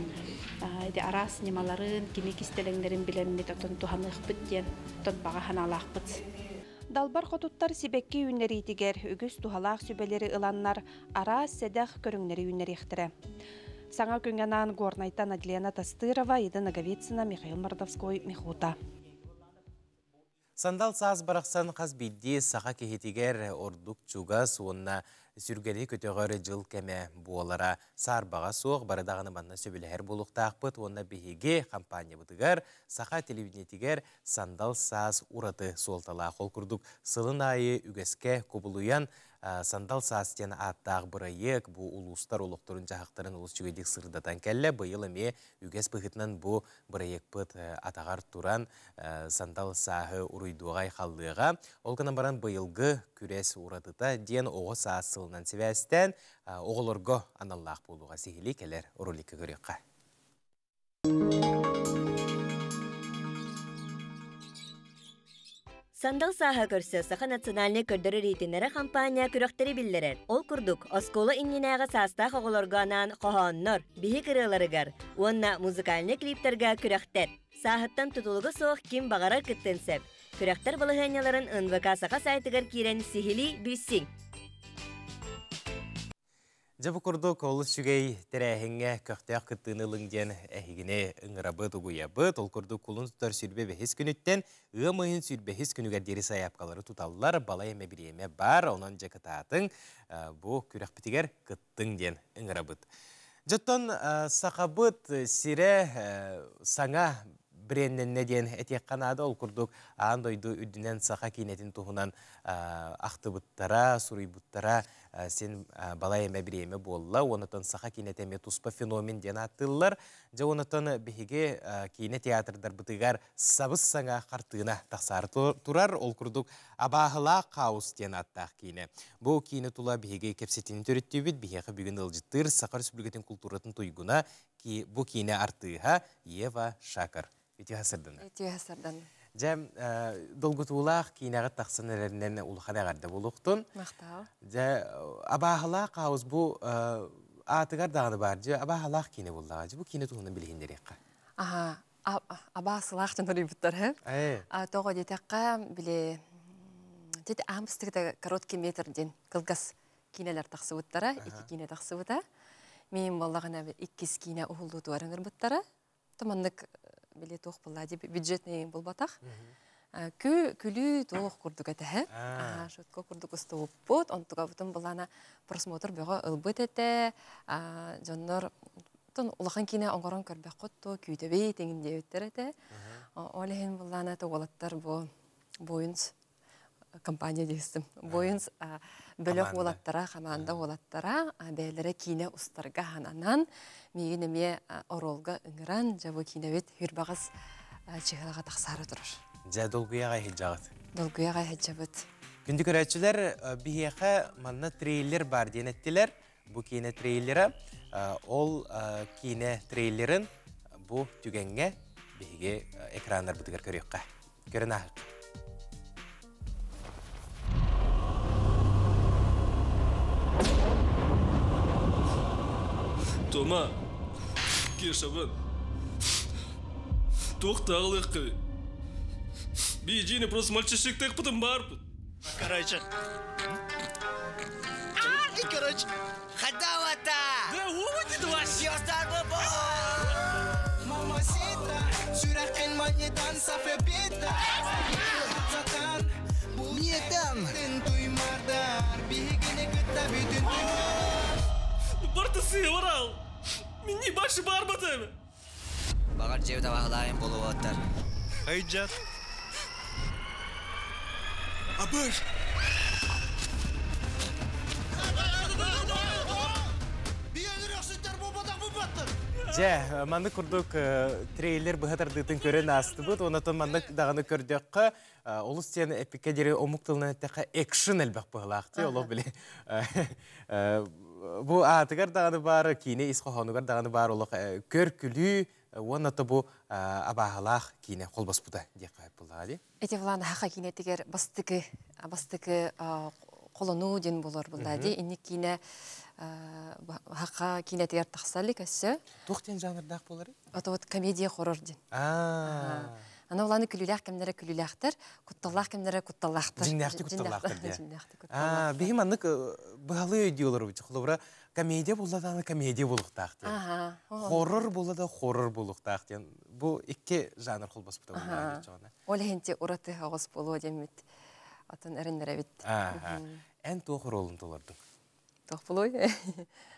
иди арас немаларын кими кистелеңдерин билеммит отон туханыхпыт диен тот бага ханалаахпыт Далбар хотуттар сибекки үннеритигер үгүс тухалаах сүбелери ыланнар ара седах көрүңнери үннерихтире. Саңа күнгенан горнайтан Адлена Тастырова, Ида Наговицына, Михаил Мордовской, Михута. Сандал саас барақсан қаз бидді сақа кехетігер ордук чугас онна сүргері көтеғары жыл кәме буолара. Сарбаға соқ барадағаны манна сөбілер болуқтақпыт онна бігеге компания бұтығар сақа телевидениетігер сандал саас ураты солтала қол күрдік сылын айы үгеске кобылуян сандал саастен аттақ бұрайық бұ улустар олықтырын жағықтарын улус жүгедік сырдатан кәлі бұйыл әме үгес бұхытынан бұ бұрайық бұт атағар туран сандал сағы ұруйдуғай қалдыға. Ол кынан баран бұйылғы күрес ұратыта ден оғы саас сылынан севәстен оғылырғы аналлақ болуға сихили келер ұрылықы көрекқа. Сандал саха көрсө саха национальный көрдөрү рейтинері компания күрөктери биллерер. Ол курдук оскола иннинага састах оголорганан кохоннор, бихи кырыларыгар, уонна музыкальный клиптерга күрөктер. Сахаттан тутулугу соох ким багарар кыттенсеп. Күрөктер балыханяларын НВК саха сайтыгар кирен сихили билсиң. Жабы күрдік олыс жүгей тәрәхіңе көқтәк күттіні лыңден әхігіне ұңырабыт ұғуябыт. Ол күрдік құлын тұтар сүрбе бәхіз күніттен ұмыйын сүрбе хіз күнігер дері саяпқалары тұталылар бала еме бір еме бар, онан жакытатын бұ күрек бітігер күттің ден ұңырабыт. Жыттан сақабыт сире саңа бренненне ден этек канады ол курдук аан дойду үдүнен сака кинетин тухунан ахтыбыттара суруйбуттара сен бала эме эме болла. Онотон сака кинетеме туспа феномен ден аттылар же онотон биһиге кине театрдар бытыгар сабыс саңа картыына таксары турар. Ол курдук абаахыла каус ден аттаах кине бу кине тула биһиге кепсетин төрүттүбүт биһиге бүгүн ылжыттыр сака республикатын культуратын туйгуна бу кине артыыха ева шакар. Ити хасырдын. Жам долгутулах кинагы тахсын эренен улхан агарда болуктун. Мактау. Жа абахала кауз бу атыгар дагы бар. Жа абахала кине булдага. Бу кине тугунан билгендерекка. Аха. Абасылах жан рибуттар, хэ? Э. А того детекка биле Тет амстыгда короткий метр ден кылгас кинелер тахсыбыттара, iki кине тахсыбыта. Мен туарыңыр буттара. Таманнык биле тох булла дип бюджетный булбатах. Кү күлү тох курдук этэ. Аа, шутко курдук уступ бут, онтуга бутун булана просмотр бага ылбыт этэ. Аа, жоннор тон улахан кине оңгорон көрбөк котту, күйтөбей теңинде өттөр этэ. Олехин булана тоголаттар бу боюнс компания дейстим. Боюнс бөлөк олаттара, команда олаттара, бәлере кине устарга хананан, мигинеме оролга ыңыран, жабу кинебет хүрбағыз чыгалага тақсары тұрыр. Жа долгуяға хилжағыт. Долгуяға хилжабыт. Күнді көрәтшілер бігеға манна трейлер бар денеттілер. Бұ кине трейлері. Ол кине трейлерін бұ түгенге біге экрандар бұтығар көрекқа. Көрін ағық. Тома, кешабын. Тоқтағылық қой. Бейджине просто мальчишек так потом барбут. Короче. И короче. Хадавата! Да уводи два! Сёстар бабо! Мамасита, сюрәкен манедан сафе бита. Сатан, бу ниетам. Тен туймардар, бигене гытта бүтүн Бартысы Минни башы барбатым. Багар жеу табахлайын болуп атар. Хайджат. Абыш! Жа, манны курдук трейлер быхатар дытын көрен астыбыт, онатын манны дағаны көрдөкқа олус тен эпикке дере омук тылынан әттеқа экшен әлбәк быхалақты, олық біле. Бу атыгар дағаны бар, кейіне исқохонугар дағаны бар, олық көр күлі, онаты бу абағалақ кейіне қолбас бұда, дек қайып бұлады. Эти вланы хақа кинетигер бастыгы бастыгы қолыну ден болар бұлады. Инник кине хақа кинетигер тақсалы көсі. Тоқтен жанрдақ болар? Ото вот комедия хорор ден. Ана уланы күлүләх кемнәре күлүләхтер, кутталлах кемнәре кутталлахтер. Жиннәхти кутталлахтер де. А, бихим аннык бахалы өйдиолар холобра комедия булладаны комедия булуктак. Ага. Хоррор буллада хоррор булуктак. Бу икки жанр холбас бута булар жана. Ол хенте ураты хагыс болу демит. Атын эреннере бит. Ага. Эн тохор олун толардың. Тохпулой.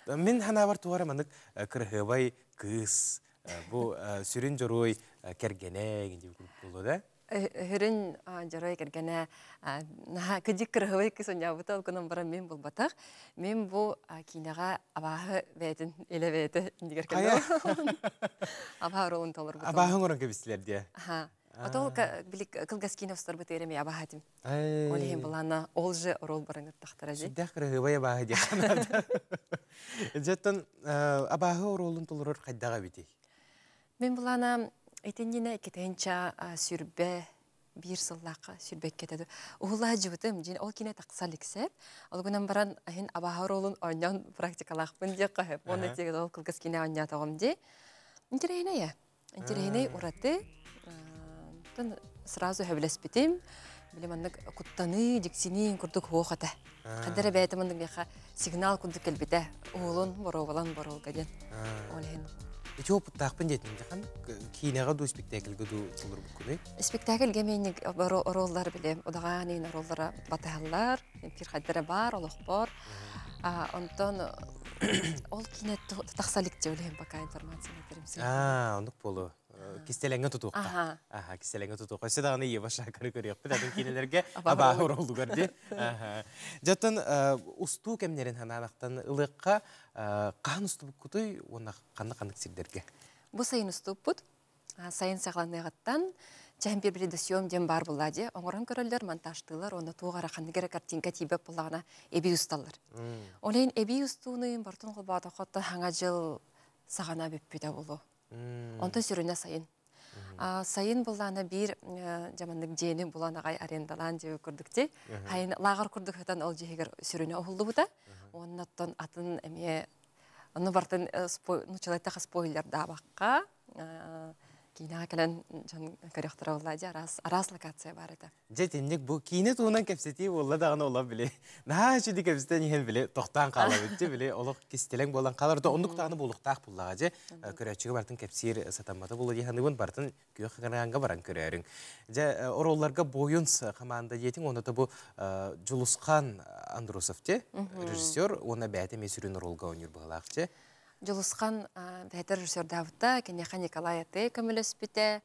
Мен хана бар тугара манык кырхыбай кыз бу сүрін жорой кергене гинди болу да? Хөрін жарой кергене наха кыдик кырхыбай кыз оня бутал кунан бара мен бол батак. Мен бу кинага абахы бәтин эле бәте индигер кене. Абахы ролун толар бутал. Абахын оран кебистилер дия. Ага. Отол билик киновстар бут эреме абахатим. Ол хем булана ол же рол бараңыр тахтара же. Сидах кырхыбай абахы дия канада. Жеттен абахы ролун толорор кайдага бити. Мен булана этендине кетенча сүрбе бир сыллакка сүрбек кетеді. Ула жыбытым, жин ол кине тақсаликсеп, ол гүнен баран хин абахар олун ойнан практикалақпын де қахып. Оны теге ол кылгас кине ойня тоғым де. Интерейне я. Интерейне ураты. Тон сразу хөблес битим. Билем аннык куттаны, диксини курдук хоохата. Каддара бәйтім аннык яха сигнал курдук келбите. Уолун боровалан борол гаден. Ол хин Опыттақпын детін жақан, кейінеға ду спектакльға ду болыр бұл көбей? Спектакльге менік роллар білем, одаған ейін роллара батағалар, пирхаддары бар, олық бар. Онтон ол кине тақсалик же өлем бака информация беремсің. А, ондық болу. Кистеленге тутуққа. Аха, кистеленге тутуққа. Өсі дағаны ева шақыры көрек бі, дәдің кейінелерге абағы ролду көрді. Жаттан, ұсту кемнерін хананақтан ылыққа қан ұсту бұк күті, оны қанды қандық сирдерге? Бұл сайын ұсту бұд. Сайын бир бириде съем дем бар буллади. Оңорон көрөлдөр монтажтылар, онда тугара хандыгер картинка тибеп буллагана эби усталар. Олен эби устууны бартын кылбата хотта хаңа жыл сагана беппиде болу. Онда сүрүнө сайын. Сайын буллана бир жамандык жени булана гай арендалан же көрдүкте. Хайын лагар көрдүк хатан ол жегер сүрүнө олду бута. Оннаттан атын эме Оны бартын ну человек спойлер да Кинаға кәлін жан көріқтір олады, арас локация бар еді. Жетіндік бұл кейіне туынан кәпсеті олла дағына ола біле. Наға жеді кәпсетен еген біле, тоқтан қала бітті біле, олық кестелен болан қалар. Ондық тағыны болықтақ бұллаға же, көрәчігі бартын кәпсер сатаматы болу дейхандығын бартын күйі қығырғанға баран көрәрің. Же оролларға бойынс қаманда етің, оны да бұл Жұлысқан Андросов те, режиссер, оны бәті месүрін ролға өнер бұғалақ те. Жолусқан бәйтер режиссер Давыта, кенеха Николай Аты көміліс біте,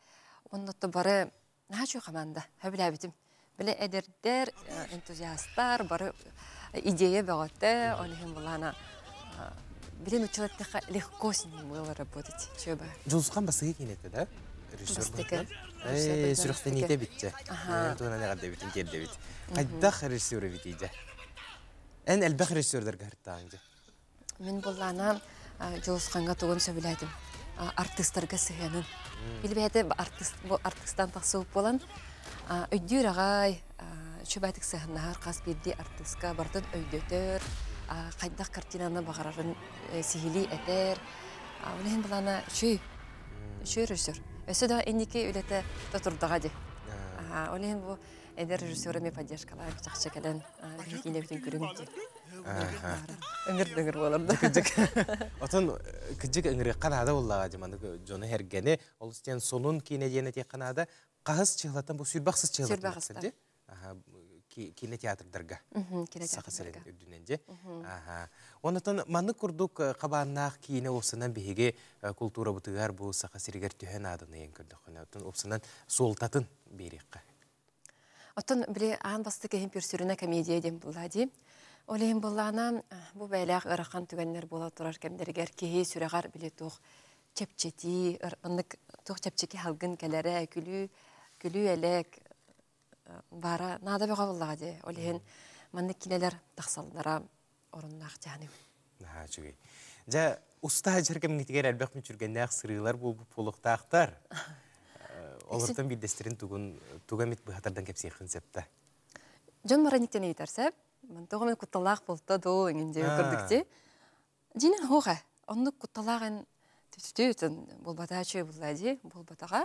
оннотты бары нағачу команда, хөбілі бітім. Білі әдердер, энтузиасттар, бары идея бәғатты, олихин бұлана. Білін училаттыға легко с ним было работать. Чөбі. Жолусқан басығы кенетті, да? Бастыкі. Сүріқтен ете бітті. Туына неғадда бітін келді біт. Қайдақ режиссері бітейді? Ән әлбәқ режиссердер ғарттағынды? Мен бұлана жолысқанға туғын сөбіләдім. Артистарға сыйянын. Білбәді артистан тақсуып болан. Өйдер ағай, чөбәтік сыйыннағар қас берді артистқа бардын өйдөтір. Қайдақ картинаны бағарарын сихили әтер. Олеген бұлана шүй, шүй режиссер. Өсі да әнеке өлеті тұтырдыға де. Олеген бұл әдер режиссеріме поддержкалар, жақшы кәлін, кейіне бүтін көрінді. Өңір дөңір болырды. Кыджык. Отон кыджык өңірі қанада оллаға жаманды жоны хергені, ол істен сонун кейіне дені тек қанада қағыз чығылаттан бұл сүрбақсыз чығылаттан. Сүрбақсыз. Кинотеатрдарға. Кинотеатрдарға. Үрдінен же. Онытын маны күрдік қабаннақ кейіне опсынан бейге культура бұтығар бұл сақа сірігер түйен адыны ең күрдік. Опсынан солтатын берекқа. Отон біле аан басты кехин персүрүнө комедия дем булла ди. Олейин буллана бу бәйләк ырахан түгәннәр була турар кемдергер кеһи сүрәгар биле тух чепчети ырнык тух чепчеки халгын келере күлү күлү элек бара нада бага булла ди. Олейин манны кинелер тахсалнара оруннак жаны. Наха чугай. Жа уста жеркем гитигер әлбәк мен жүргәннәк сырыйлар бул полуктактар. Олардан бидестерин тугун тугамит быхатардан кепси концептта. Жон мараниктен етерсеп, мен тоғымен кутталақ болта дол еңінде көрдікте. Динен хоға, онны кутталағын түтүтүтін болбатачы буллади, болбатаға.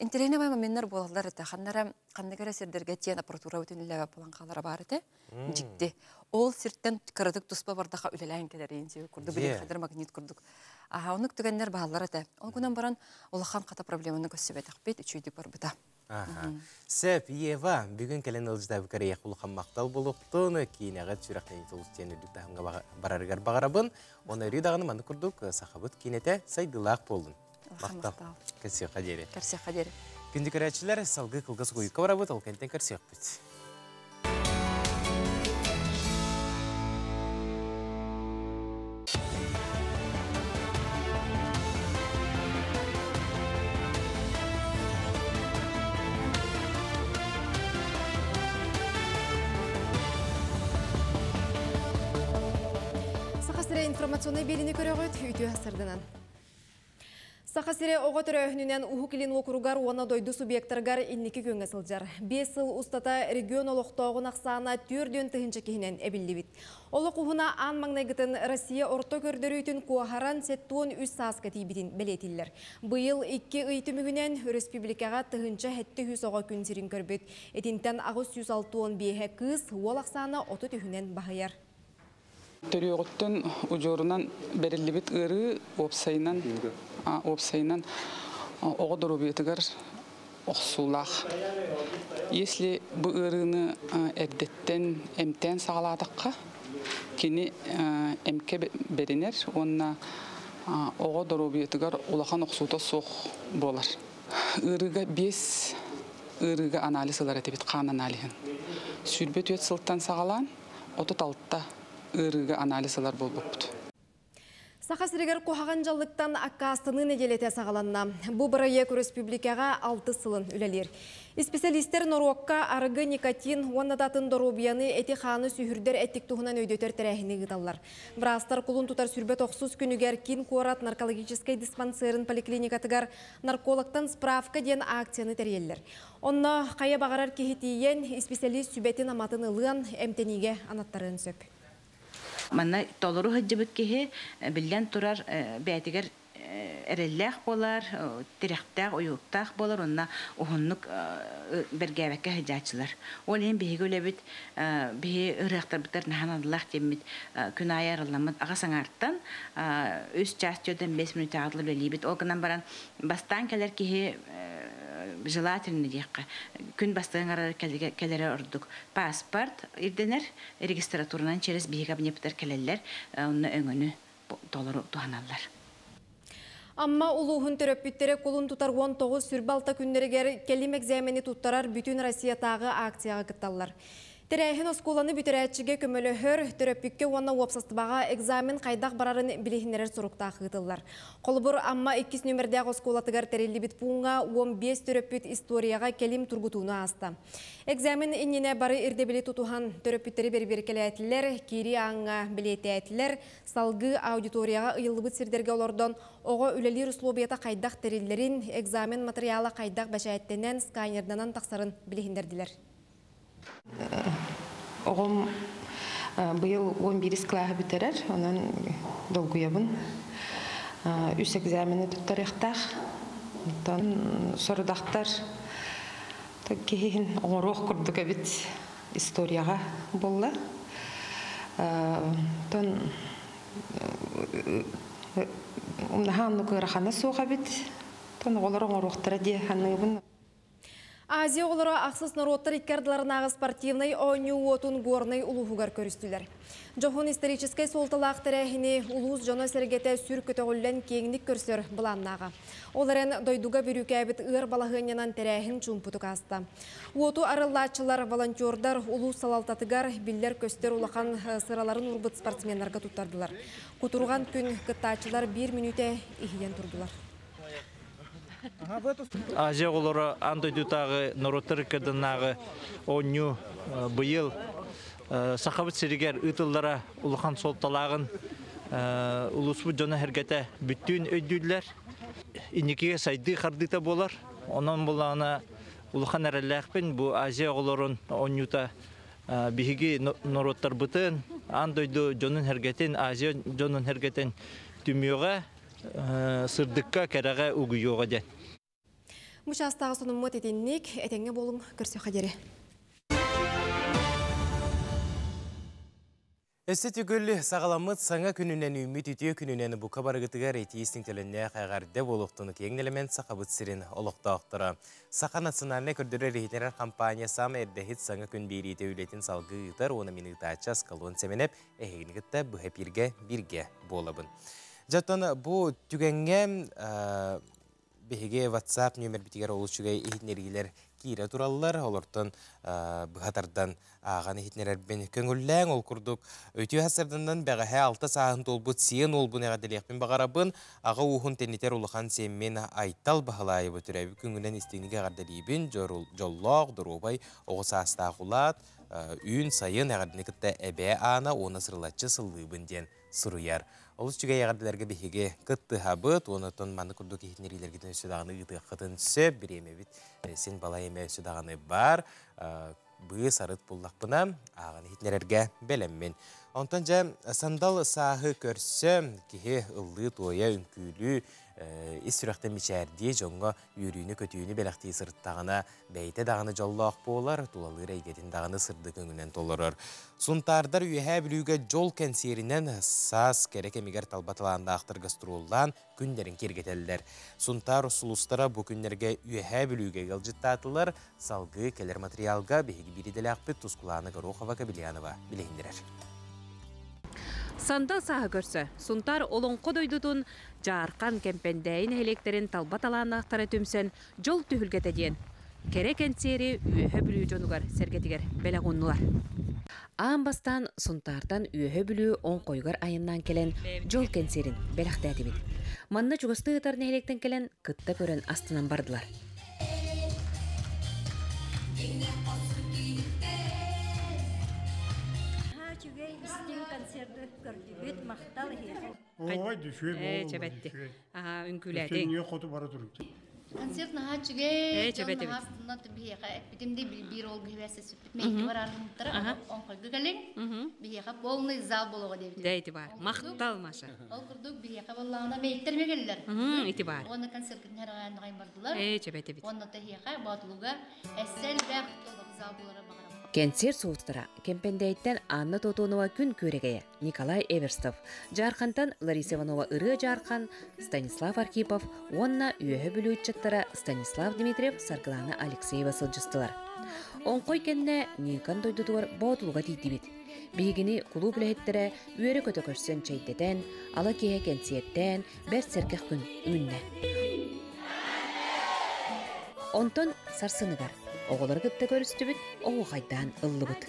Интерене бай моменттер болалар эте. Ханнара кандыгара сердерге тиен аппаратура өтүнүлөбө болан калара бар эте. Жикти. Ол сирттен кырдык туспа бардаха үлелән келер инде. Курды билет хадыр магнит курдук. Аха, оны түгәннәр баһалар эте. Ол күнән баран улахан ката проблеманы көсөбәтәк бит, үчүйдү бар бита. Сәп, Ева, бүгін кәлен ылжыда бүкәрі яқулыған мақтал болуптын, кейінәғат сүрәқтен етіліс тені дүттағынға барарығар бағарабын. Оны үрі маны күрдік, сақабыт кейінеті сайдылақ болдың. Мақтал. Кәрсек қадері. Кәрсек қадері. Күнді көрәтшілер салғы қылғыз қойыққа барабыт, ол кәнтен кәрсек асырдынан. Сақасыре оға түрі өхінінен ұху келін оқыруғар оны дойды субъекттарғар иннекі көнгә сылжар. Бес ыл ұстата регион олықтауғын ақсана түрден түхінші кейінен әбілді бит. Олық ұхына ан маңнайгытын Россия орто көрдері үтін куахаран сеттуын үс сасқа тейбітін білетілер. Бұйыл 2 ұйты мүгінен республикаға түхінші хетті хүс оға күн сирин көрбет. Этинтен ағыз 106 бейхе кыз ол ақсана оты түхінен бағайар. Төрүгөттөн ужорунан берилибит ыры опсайынан опсайынан огодору бетигер оксулах. Если бу ырыны эрдеттен эмтен сагаладыкка кини эмке беринер, онна огодору бетигер улахан оксута сох болар. Ырыга бес ырыга анализлар этебит кан анализин. Сүрбет өт сылттан сагалан, отут алтта ырыга анализалар болбоппут. Сақа сірігер қоғаған жаллықтан аққастыны неделете сағаланна. Бұ бірайек республикаға 6 сылын үлелер. Специалистер Норуокка арғы никотин, оннадатын доробияны әті қаны сүйірдер әттік тұғынан өйдөтер тәрәхіні ғыталар. Бірастар құлын тұтар сүрбет оқсыз күнігер кин қорат наркологическай диспансерін поликлиникатығар наркологтан справка ден акцияны тәрелер. Онна қая бағарар кехетейен специалист сүбетін аматын ылыған әмтенеге анаттарын сөп. Манна толору хыджыбыт кеһи билен турар бәтигер эрелләх болар, тирәхтәх, уюктах болар, онна ухуннук бергәбәккә хыджачылар. Ол һәм биһиге үләбит, биһи ырыктар битер наханаллах темит күн аярыламыт ага саңарттан үс частьёдан 5 минут атлы белибит. Ол баран бастан келер кеһи желательно диякка күн бастыгын келере ордук паспорт ирденер регистратурынан через биһи кабинеттер келелер онны өңөнү толору Амма улуғын төрөппүттері кулун тутар 19 сүрбалта күннерігер келим экзамени туттарар бүтін Россиятағы акцияға кытталлар. Тирәһин осколаны бүтерәчіге көмөлі хөр, төрөппүкке уанна уапсастыбаға экзамен қайдақ барарын білихінерер сұруқта қытылар. Қолбұр амма 2 нөмірдәғы осколатыгар тәрелі бит пуңға 15 төрөппүт историяға келим тургутуына аста. Экзамен иннене бары ирдебілі тутухан төрөппүттері бер-бер келәтілер, кири аңға білетәтілер, салғы аудиторияға ыйылыбыт сирдерге олордон оға үлелер условията қайдақ тәрелерін экзамен материалы қайдақ бәшәйттенен сканерданан тақсарын білихіндерділер. Оғым бұйыл 11 клағы бітерер, онан долгуябын. Үс экзамені тұттарықтақ, сұрыдақтар кейін оңыруқ күрдік әбіт историяға болла. Тон ұмнаға анны кырахана соға бит, тон оғылар оңыруқтара де. Азия олары ақсыз народтар иккардыларынағы спортивный ойну отун горный улуғығар көрістілер. Жохон исторической солталақ тәрәхіне улуыз жоно сәргеті сүр көтіғілін кеңдік көрсір бұланнаға. Оларын дойдуға бүрікәбіт ыр балағынянан тәрәхін чумпуту каста. Оту арыллачылар, волонтердар, улуыз салалтатыгар биллер көстер улақан сыраларын урбыт спортсменларға туттардылар. Кутурған күн кыттачылар бір минуте ихиден турдулар. Азия олары андойдутағы нороттар кырдынағы оню бұйыл сақабыт сиригер ытыллара улахан солталағын улуспу жона хергете бүттүн өйдүллер инникиге сайды хардыта болар. Онан булана улахан әрәләхпен бу Азия оларын онюта биһиги нороттар бытын андойду жонун хергетин Азия жонун хергетин түмүгө сырдыкка кәрәгә угуйоға ден. Мұшастағы соның мұт етеннік, әтеңе болың көрсе қадері. Өсі түгіл сағаламыт саңа күнінен үміт үтіе күнінен бұқа барғытыға рейтейістің тіліне қайғарды болуқтыны кеңнелемен сақабыт сірін олықта оқтыры. Сақа национальны көрдірі рейтінер компания сам әрдәхет саңа күн бейреті өлетін салғы ұтар, оны мені ұтача скалуын сәменеп, әйгінігітті бұхапирге бірге болабын. Жаттан бұл түгенге беге WhatsApp нөмір бітігер олушугай ихитнергилер кире тураллар, олортон бұхатардан аған ихитнерербен көңілләң ол күрдік. Өтеу хасырдандан бәғәхә алты сағын толбыт сиен ол бұны ғаделекпен бағарабын, аға ухын теннитер улыхан семмен айтал сыллыбын ден сұруяр. Олыс жүгей ағардыларға бігеге күтті хабыт, оны тон маны күрді кейтінерілерге өсідағыны ұйты қытын сөп, бір емебіт, сен бала еме өсідағыны бар, бұғы сарыт бұллақпына ағын хитнерерге бәлеммен. Онтан жа сандал сағы көрсі, кеге ұлды тоя үнкүлі, ис сүрәхтен мичәрдие жоңға үйрүйіні көтүйіні бәләқті сырттағына бәйті дағыны жоллақ болар, тулалыр әйгетін дағыны сырды көңінен толырыр. Сунтардар үйәһә білуге жол кәнсерінен сас керек емігер талбатылағында ақтыр гастролдан күндерін кергетелдер. Сунтар ұсылыстара бұл күндерге үйәһә білуге ғылжыттатылар, салғы келер материалға бейгі біріделі ақпет тұскуланы Горохова Кабилянова білейіндірер. Сандал саһы көрсө, сунтар олонқо дойдутун жарқан кемпендәйін электерин талбат алаанақтары түмсен жол түхілгеті ден. Кере кенсери үйөһө бүлүү жонугар сергетигер белегуннулар. Аан бастан сунтартан үйөһө бүлүү он койгар айыннан келен жол кенсерин белахтәти бит. Манна чугасты электен келен кытта көрөн астынан бардылар. Ой, düşüyor. Ee, çebetti. Aha, ünkületti. Düşüyor, niye kodu bara duruyor? концерт наха чуге Э, жон наха бит. астында бияка битимде бир ол гывесе сүппит бар полный зал болого деп бар. Маша. ол курдук мейттер мегеллер Мгм, ити бар. оны концерт бардылар Э, чебете бит. зал болора Кенсер суустара кемпендейттен Анна Тотонова күн көрегея Николай Эверстов, Жархантан Лариса Иванова ыры Жархан, Станислав Архипов, онна үйөһө бүлүүчаттара Станислав Дмитриев, Саргылана Алексеева сылжыстылар. Онқой кенне Никан дойдудуар боотулуга тийтибит. Бигини кулу билеттере үйөрө көтө көрсөн чейдетен, ала кие кенсиеттен, серкех күн үнне. Онтон сарсыныгар. Оғылар кытта оғы қайдан ыллыбыт.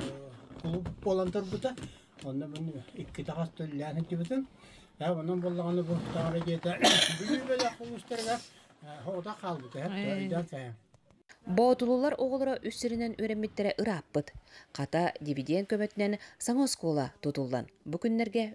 böyle икки тагас төллән дибитен. Я онан боллаганы бу тагы жете. Бүгүн беле кулустарга хода калды. Хәтта идә Боотулулар оголора үссеринен өрәммиттері ыраппыт. Қата дивиден көмөтінен. Бүкіннерге.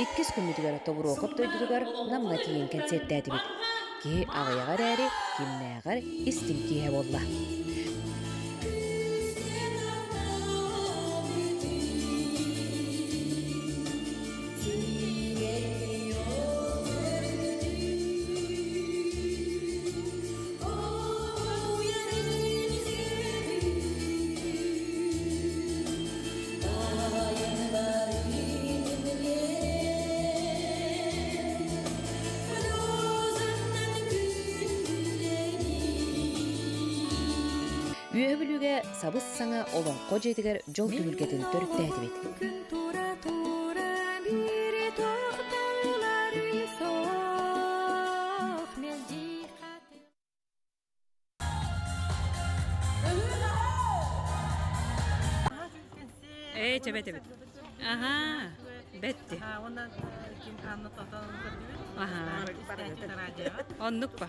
Иккис күмітігер тобыр оқып тойдудығар намна тиен концерт әдібет. Ке ағаяғар әрі, кемнәғар истин кие болла. Сабыс саңа олонқо жетігер жол түгілгетін төрітті әдібет. Эй, тебе. Ага, бетти. Ага. Оннук ба.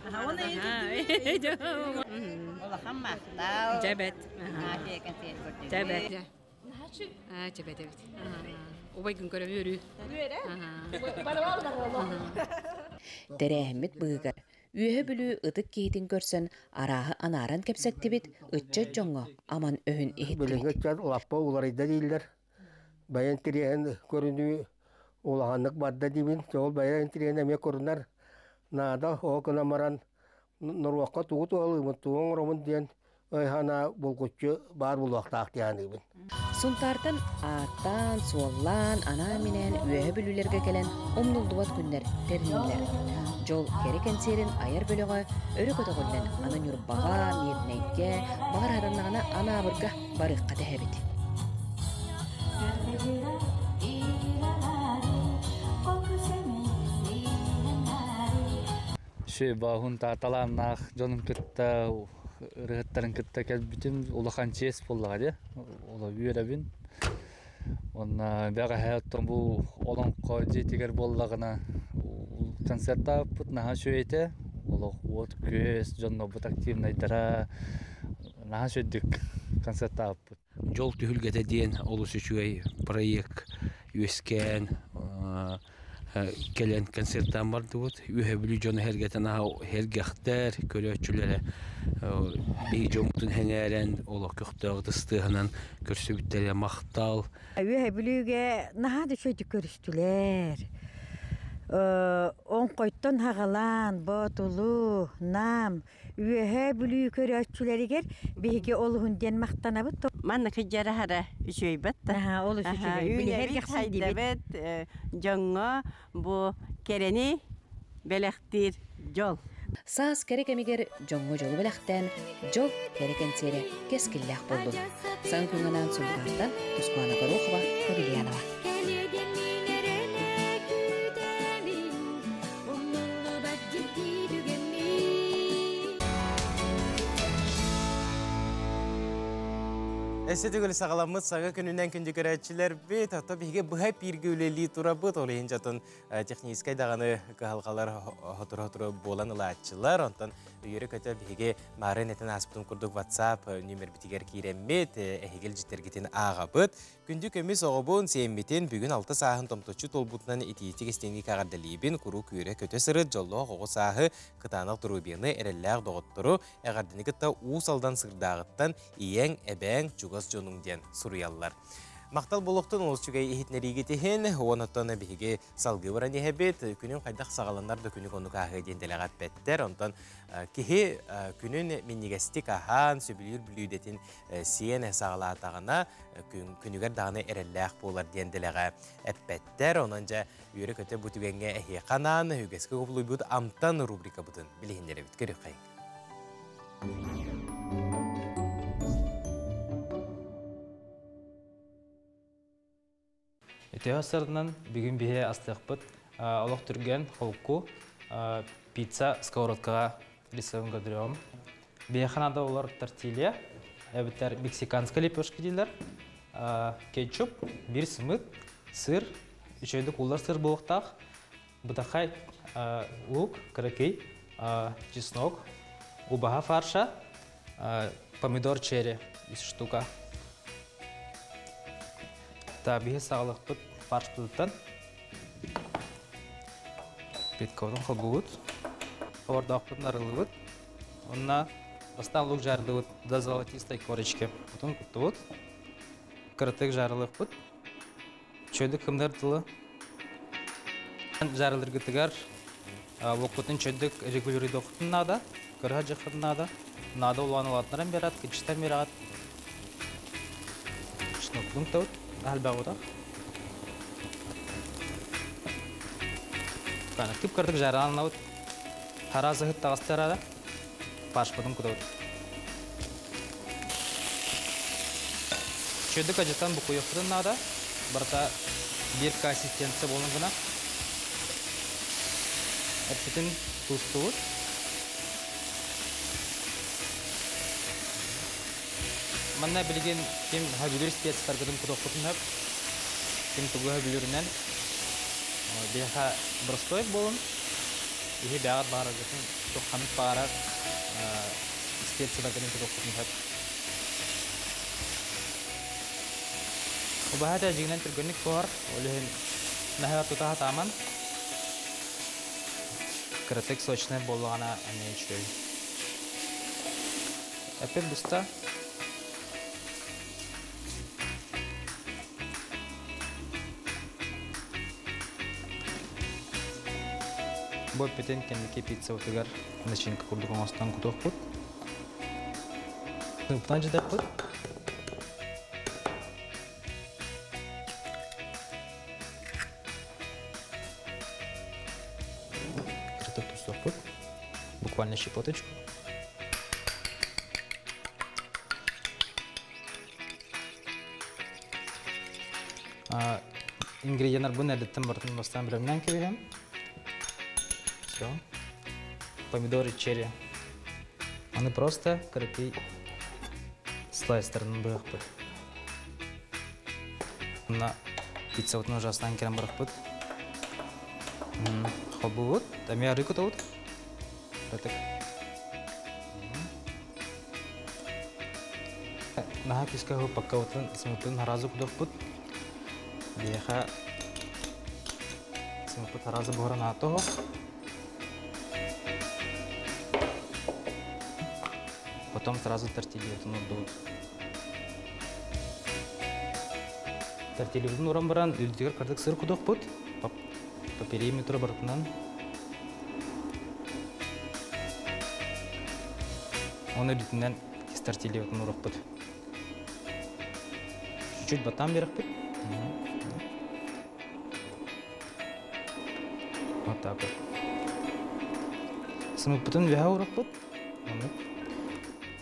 Жабет. Жабет. Жабет, жабет. Убай күн үрі. Тәрәхімет бұғығар. Үйе бүлі ұтық кейтін көрсін, арағы анаран кепсәктебет, ұтча жоңы аман өһін ехет Бүліңге чад улаппа уларайда дейілдер. Баян тирен көріні улағанлық барда деймін. Сол баян тирен әме. Нада оқына маран нұрваққа туғыт олымын, туғын ромын дейін. Ойхана бұлғытчы бар дейін деймін. Сунтартан аттан, суоллан, ана менен үйе бүлілерге келен омнулдуат күннер тернилер. Жол керекен серин аяр бөліға өрі көтіғылен ана нүрбаға, мирнейге, бағар араннағына ана абырға барыққа тәхебет. Шөй бағын таталаннақ жонын кітті, ырыгыттарын кітті кәлбітім улахан чес боллаға де, ола үйерабин. Онна бәға хайаттан бұл олон қойды тегер боллағына концерт аппыт наха шөйте, ола от көз жонно бұт активнайдара наха шөйдік концерт аппыт. жол түһүлгете диэн олус үчүгэй проект үескен келен концерттан бардыбыт үһэ бүлү жону хергетен аха хергехтер көрөөчүлере бии жоңтун хеңээрен оло көктөгдыстыгынан көрсүбүттере мактал Үйе бүлüге нахады шөйді көрістілер. Он қойттон хағалан, ботулу, нам, үйе бүлü көрөтчүлеригер биһиги олуһун ден мактанабыт. Манна кыджара хара үшөйбат. Аха, ол яхсын дибет. Жоңго бу керени белектир жол. Саас керекемигер жоңго жолу белектен, жол керекен сере кескиллях болду. Сан күнгөнөн султартан Тускуана Горохова, Кабильянова. Эссе түгіл сағаламыз саңа күнінен күнді көрәтчілер бет, ата біге бұхай пирге үлелі тұра бұт, олейін жатын техническай дағаны қағалғалар хотыр-хотыры болан ұлатчылар, онтан үйері көті біге марын әтін аспытын күрдік WhatsApp нөмір бітігер кейреммет, әхегел жіттергетін аға бұт. Күнді көмес оғыбын сеймметін бүгін 6 сағын томточу толбутынан итиеті кестенгі қағардалейбін күру күйері көте сыры жолы оғы сағы қытанық тұрубені әрелләғ доғыттыру, әғардыны кітта уыс алдан сырдағыттан иең әбәң чугас жонуң ден сұруялар. Мақтал болуқтын олчугай ихитнериги тихин, оноттон биһиги салгы баран ехебет, күнүн қайдақ сағаландар да күнү кону кағы денделегат беттер, онтон кихи күнүн миннигестик ахан, сөбүлүр бүлүйдетин сиен сағала атағына күнүгер дағаны эрелләқ болар денделеға әппеттер, онанжа үйрі көте бұтугенге әхе қанан, үгескі көпілуй бұд амтан рубрика бұдын білігіндері бүт көрек қайын. Өтеғасырынан бүгін біге астықпыт олық түрген холку пицца сковородкаға рисовын көдірем. Бейханада олар тортилья, әбіттер мексиканска лепешка дейлер, кетчуп, бір сымыт, сыр, үшөйдік олар сыр болықтақ, бұтақай лук, кракей, чеснок, убаға фарша, помидор черри, 100 штука. Табиғи сағылық бұт фарш бұдыттан. Бетковдан қылғы бұд. Қавардақ бұдын арылы бұд. Онна бастан лук жарылы бұд. Да золотистой корочке. Бұтын күтті бұд. Кырытық жарылық бұд. Чөйді кімдер тылы. Жарылыр гітігер. Бұқытын чөйдік регуляры доқтын нада. Кырға жақын нада. Нада уланы латнаран берат, кечістен берат. Жаран наут. Таразы хит тагыстарада. Паш будым кудот. Чөдік ажытан бұқы yoқтырын нада. Барта бір консистенция болын гына. Әппетін тұстуы. Манна билген кем хабилер спецтар гыдым кудок кутун хап. Кем тугу хабилеринен. Беха бростой болын. Ихи бягат бара гытын ток хамит бара спецтар гыдым кудок кутун хап. Убахата жигнен нахар тутаха таман. Петен кенники пицца утыгар начинка курдугун астан куток бут. Тыптан жидап бут. Крытык тусток бут. Буквально щепоточку. Ингредиенттер бұны бастан. Все. Помидоры черри. Они просто крепи слайстерін бұйық бұд. Мына пицца отын ужасынан керем бұйық бұд. Хобы бұд. Там я рыку бұд. Рытык. Наха киска ху пакка отын смутын харазы бұдық бұд. Беха смутын харазы бұғырын атығы. Потом сразу тортилья тунурдубут тортильябыздын уран баран үлдүгер кырдык сыр кудокпут по периметру бартынан оны бүтүнөн кис тортильябытын уракпут чуть-чуть батан берекпит вот так вот. Сымыппытын вяха уракпут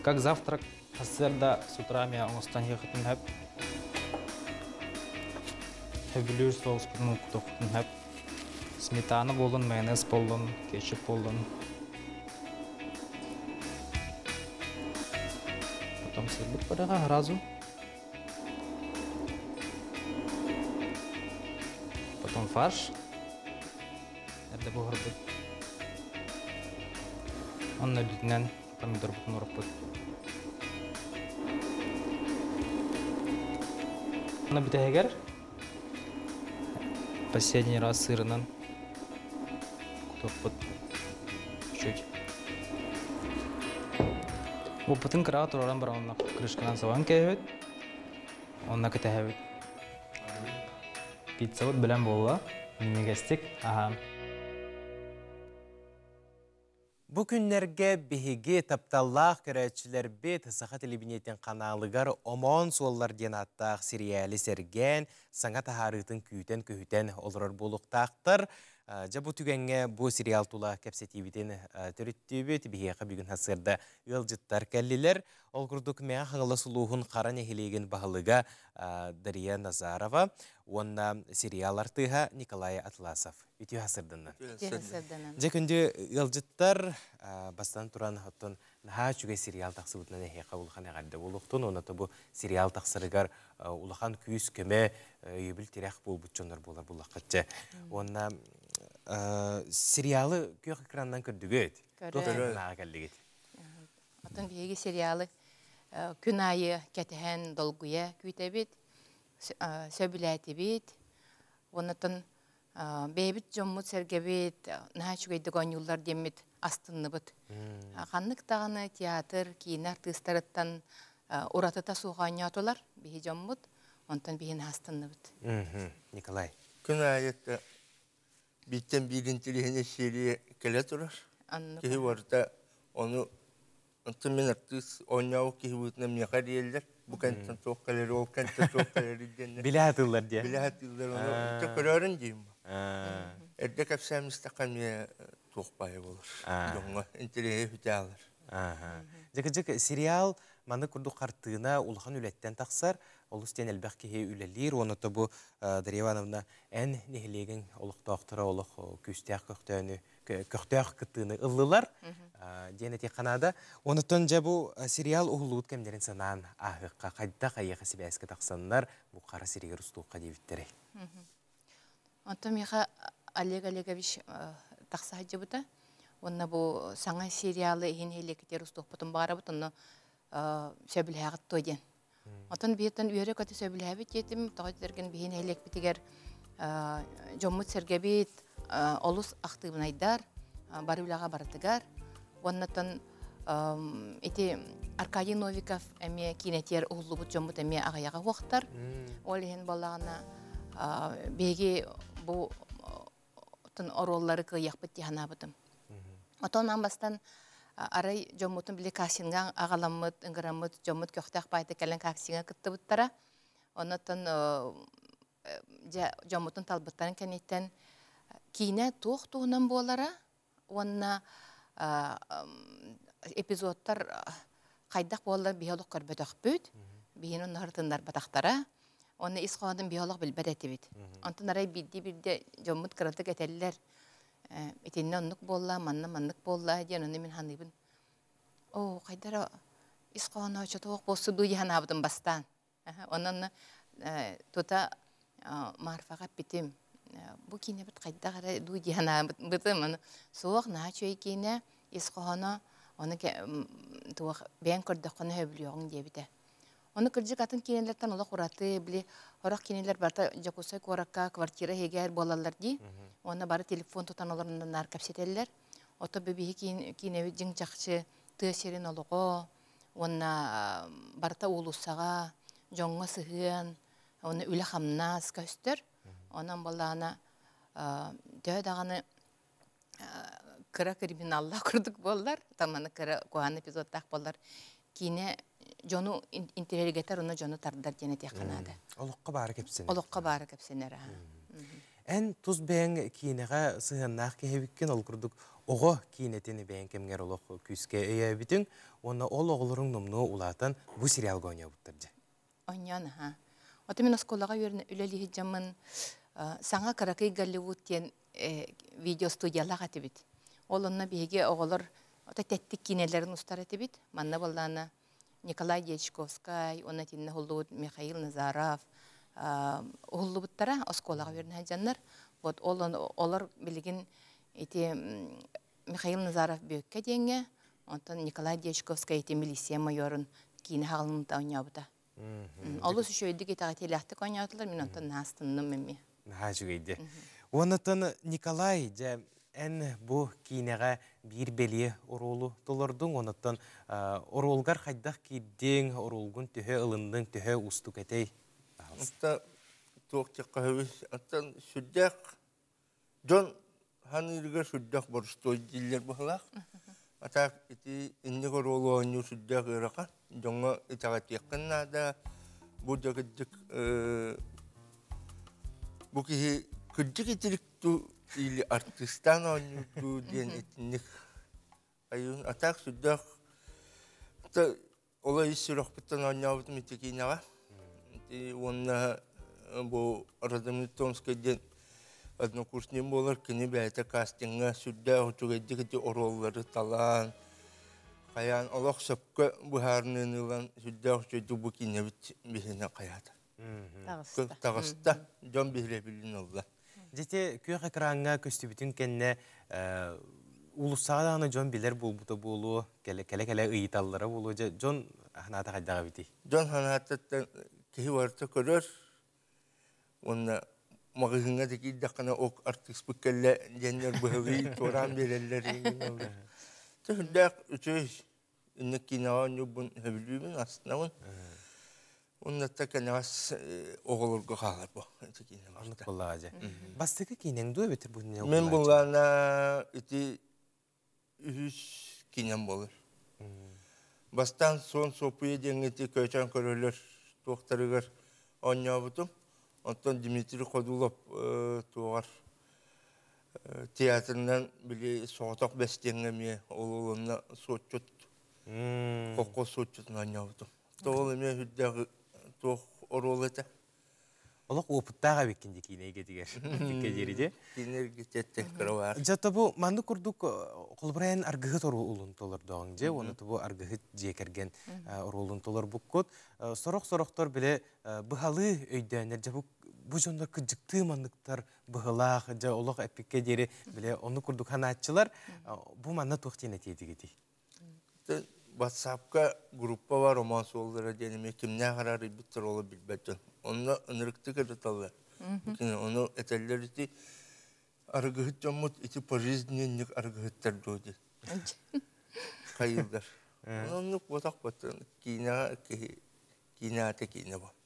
как завтрак ассерда с утра меня ongostan ехатын хэп хэблюр соус ну кутоктун хэп сметана болын майонез болын кетчуп болын потом сырбыт парага сразу потом фарш. Бугырбыт бүтүнен помидор бутун ураппыт Аны битәһәгәр последний раз сырынан кутоппыт чуть опытын кыра тураран бар онна крышканан саван кәһәбет онна кәтәһәбет пиццавыт белән болла. Минегестик. Ага. Бу күннерге биһиги тапталлаах көрәчилер бит саха телевидениетен каналыгар омон суоллар ден аттаах сериали серген саңа тахарытын күүтен көһүтен олорор булуктаактыр. Жа бу түгенге бу сериал тула кепсетибитин төрүттүбүт биһиэха бүгүн хасырда ылжыттар кэллилер. Ол меа хаңла сулуухун кара нехилеген баһылыга Дарья Назарова, онна сериал артыха Николай Атласов. Үтү хасырдынан. Жекүнде ылжыттар бастан туран хоттон наха чүге сериал тақсыбытынан эхе қабылхан ағарды болуқтын, оны бу сериал тақсырыгар улахан күйіс көме үйбіл терек бол бұтчондар болар бұлаққатча. Онна сериалы көк экраннан көрдүгөт. Көрдүгөт. Атын биһиги сериалы күн айы кәтіһән долгуя күйтәбит, сөбіләтебит. Онытын бейбит жоммут сәргебит, наһа чүгейді гонюллар демит астынныбыт. Ханнык тағаны театр, кейін артыстарыттан уратыта суғanya атолар, биһи жоммут, онтан биһин астынныбыт. Николай. Күн айетті биттен биринтилихіне серия келе турар. Кихи варта оны Онтон мен артыс кихи бұтына меға дейелдер. Бұл кәнттен соқ кәлері, ол кәнттен соқ кәлері дейден. Біле атылар дия. Байы болыр. Жоңға интереге хүте алыр. Жекі-жек сериал маны күрді қартығына улхан үлеттен тақсар, ол үстен әлбәқ кеге үлелер, оны то бұ Дарья Ивановна ән нехілеген олық тоқтыра олық күстәқ көқтәқ кыттыны ыллылар дені тек қанада. Онытын жа бұл сериал ұғылуыт кәмдерін санан ағыққа қайда қайеға себәскі тақсанлар бұл қара сериал ұстуыққа дейбіттері. Онтон меха Олег Олегович тақса бұта. Онна бұл саңа сериалы ехін хелекетер ұстуық бұтын бары бұтын сөбіләғыт тойден. Отон биеттен үйері көті сөбіләбіт етім, тоғытерген бейін хелек бітігер жоммут сергебит, олус ақтыбын айдар, бары білаға барытыгар. Оннатын эти Аркадий Новиков әме кинетер ұғылы жоммут әме ағаяға уақтар. Ол ехен балағына беге бұл ороллары кыйық бітті тихана бұтым. Отонан бастан арай жоммутун биле касинга агаламмыт, ыңгыраммыт, жоммут көхтәк байты кәлен каксинга кытты буттара. Онотон жоммутун талбыттарын кәнеттен кейіне туох туһунан болара. Онна эпизодтар кайдак болар биолог көрбөтөк бүт. Бийин он хартындар батактара. Онна исхондын биолог билбет этибит. Онтон арай бидди бирде жоммут кырылты кетеллер. Этинне оннук болла, манна маннык болла, ден оны мен ханыбын. О, кайдара исқоны чотоқ болсы ду яна абдым бастан. Онын тута марфаға битим. Бу кине бит кайда гара ду яна битим. Соқ на чөй кине исқоны оны туақ бен көрдө қоны хөблүгүн дебите. Оны кыржык атын кинелерден ола кураты, били орак кинелер барта жакусай коракка квартира хегер болалар ди. Оны бары телефон тутан оларынан нар капсетеллер. Ото бебихи киневи жың жакчы тысерин олого, онна барта улусага, жоңга сыгын, оны үле хамнас көстөр. Онан балана дөө даганы кыра криминалла курдук боллар. Таманы кыра куан эпизодтак боллар. Кине жону интерергетер оны жону тардар дене теканады. Олыққа бары кепсен. Олыққа бары кепсенер. Ән туз бәң кинеға сыһыннақ кеһебиккен ол курдук ого кинетини бәң кемгер олық күске өйәбитин, оны ол оғылырың номну улатан бу сериал гоня буттырды. Онян, ха. Оты мен осколаға үйеріне үлелі жамын саңа каракай Голливуд тен видео студиялаға тибит. Ол онна беге оғылыр ота тәттік кинелерін ұстар етибит. Манна болланы Николай Дечковскай, оны тинне Хуллуд Михаил Назаров, Хуллубуттара осколаға. Вот олар білген эти Михаил Назаров бөкке денге, онтан Николай Дечковскай эти милиция майорын кейіні хағылымда ойнабыда. Олы сүшөйдік етаға теляқтық ойнабыдылар, мен онтан настынным. Наха жүгейді. Онытын Николай ән бұ кейінеға бір беле оролу толырдың, онытын оролғар қайдақ кейдің оролғын түхе ылындың түхе ұсту кәтей. Уста туох чаккаһыбыс аттан сүддәк жон ханырыгар сүддәк борустой диллер бахлах атак ити инне королуонню сүддәк ырака жоңго итагатиякканнада бу жагыдык бу кихи кырдык итирикту или артистан оннюту диэн этинник аюн атак сүддәк та ола иссүрөхпүттен оннябытым итикинага и онна бу Радомитонска ден однокурсним болар кини бәйті кастинга сүддә утугайды кити ороллары талан каян олох сөпкө бухарнын ылан сүддә утугайды бу кине бит бихине каята тагыста жон бихиле билин олла Жете күйөк экранга көстүбүтүн кенне улуссаадаганы жон билер булбута болу келе келе келе ыйыталлара болу. Же жон ханата кайдага бити жон ханаттан кихи барта көрөр онна магазинга теки дакана ок артист буккелле жендер быһыгы туран береллер Тәһдәк үчөй инне кинаа нюбун астнавын. Онна таканас оголорго халар бу. Анык буллажы. Бастыгы кинең дуэ бетер бу не Мен булана ити үс кинем болыр. Бастан сон сопуе деңити көчөн көрөлөр тоқтарыгар оннябытым. Онтон Дмитрий Ходулов туғар театрынан біле соғытақ бәстеңеме ол олына сотчут қоққо сотчутын оннябытым. Тоғыл еме тоқ орол еті. Олық опыттаға беккенде кинеге дигер. Дикке жериде. Кинерге тетте кыравар. Жата бу манды курдук колбурайын аргыгыт ору улун толор доң же, оны тубу аргыгыт жекерген орулун толор буккут. Сорок-сороктор биле быхалы өйдөнер же бу бу жонда кыжыкты мандыктар быхылах же олох эпикке дери биле оны курдук ханаатчылар бу манна туктине тиедигити. WhatsApp'ка группа deneme kimne karar bitir olu bilbettin. Onu ınırıktı kırıtalı. Kine onu eteller iti argıhıt camut iti pariznenlik argıhıtlar doğdu. Kayıldır. Onu botak batın. Kina ki kina te kina bu.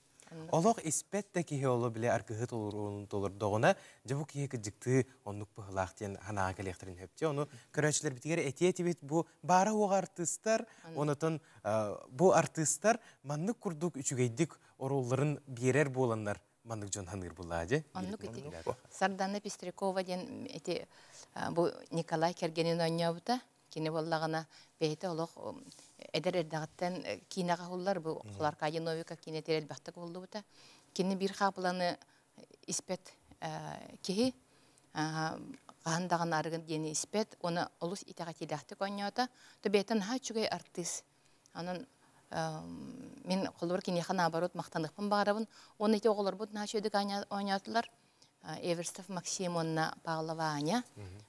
Олох испет да кихи оло биле аргыгыт олорун толор догона жабу кихи кыжыкты оннук быхылаахтен ханаа келехтерин хөпте ону көрөчүлөр битигер этиети бит бу баара уга артисттар онотон бу артисттар маннык курдук үчүгейдик оролларын берер боланнар маннык жон ханыр Оннук ити. Сардана Пестрякова ден эти бу Николай Кергенин оннябыта кини боллагана бейте олох эдер эрдагаттан кинага хуллар бу кулар Каяновика кине терел бахтак болду бута. Кини бир хапыланы испет кихи каандаган арыгын дени испет оны олус итага тилахты коньота төбетен ха чугай артист. Анын мен колбор кини хана оборот мактандыкпын багарабын оны ите оголор бут на чөдүк ойнатылар Эверстов Максим онна Павлова Аня.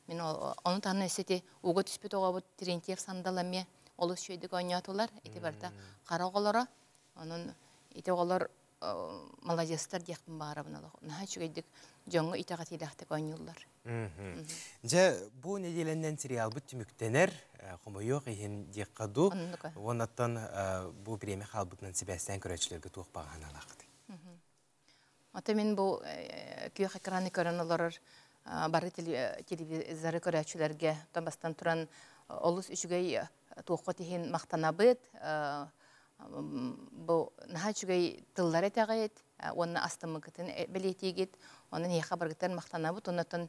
Мен оны таны эсети уга түспүт огобут Терентьев сандаламе олус шөйдік ойнатулар. Ити барда қара оголора. Онун ити оголор молодецтар дияқпын бағарабын алақ. Наха чүгейдік жоңғы итаға тилақтық ойнулар. Же бу неделеннен сериал бут түмүктенер, хомойок ихин дияққаду. Онаттан бу премия халбытнан себестен көрөчүлөргө туық баған алақты. Ата мен бұл күйек экраны көрін олар бары телевизоры көрәчілерге бастан тұран олыс үшігей туққа тейін мақтана бұд. Бұл наға үшігей тыллар әтәғайет, оны астымы кітін білетегет, оның еқа барғыттар мақтана бұд, онатын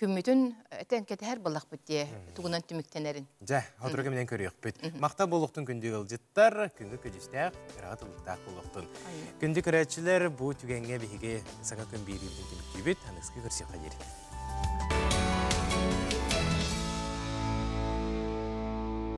күммүтүн этен кетер булак битте тугунан түмүктенерин. Жа, хатырга менен көрөйүк бит. Макта болуктун күндү ылжыттар, күндү көжүстәк, рахат улуктак болуктун. Күндү көрөчүлөр бу түгенге биге сага күн бирилдин бит, аныскы көрсөк.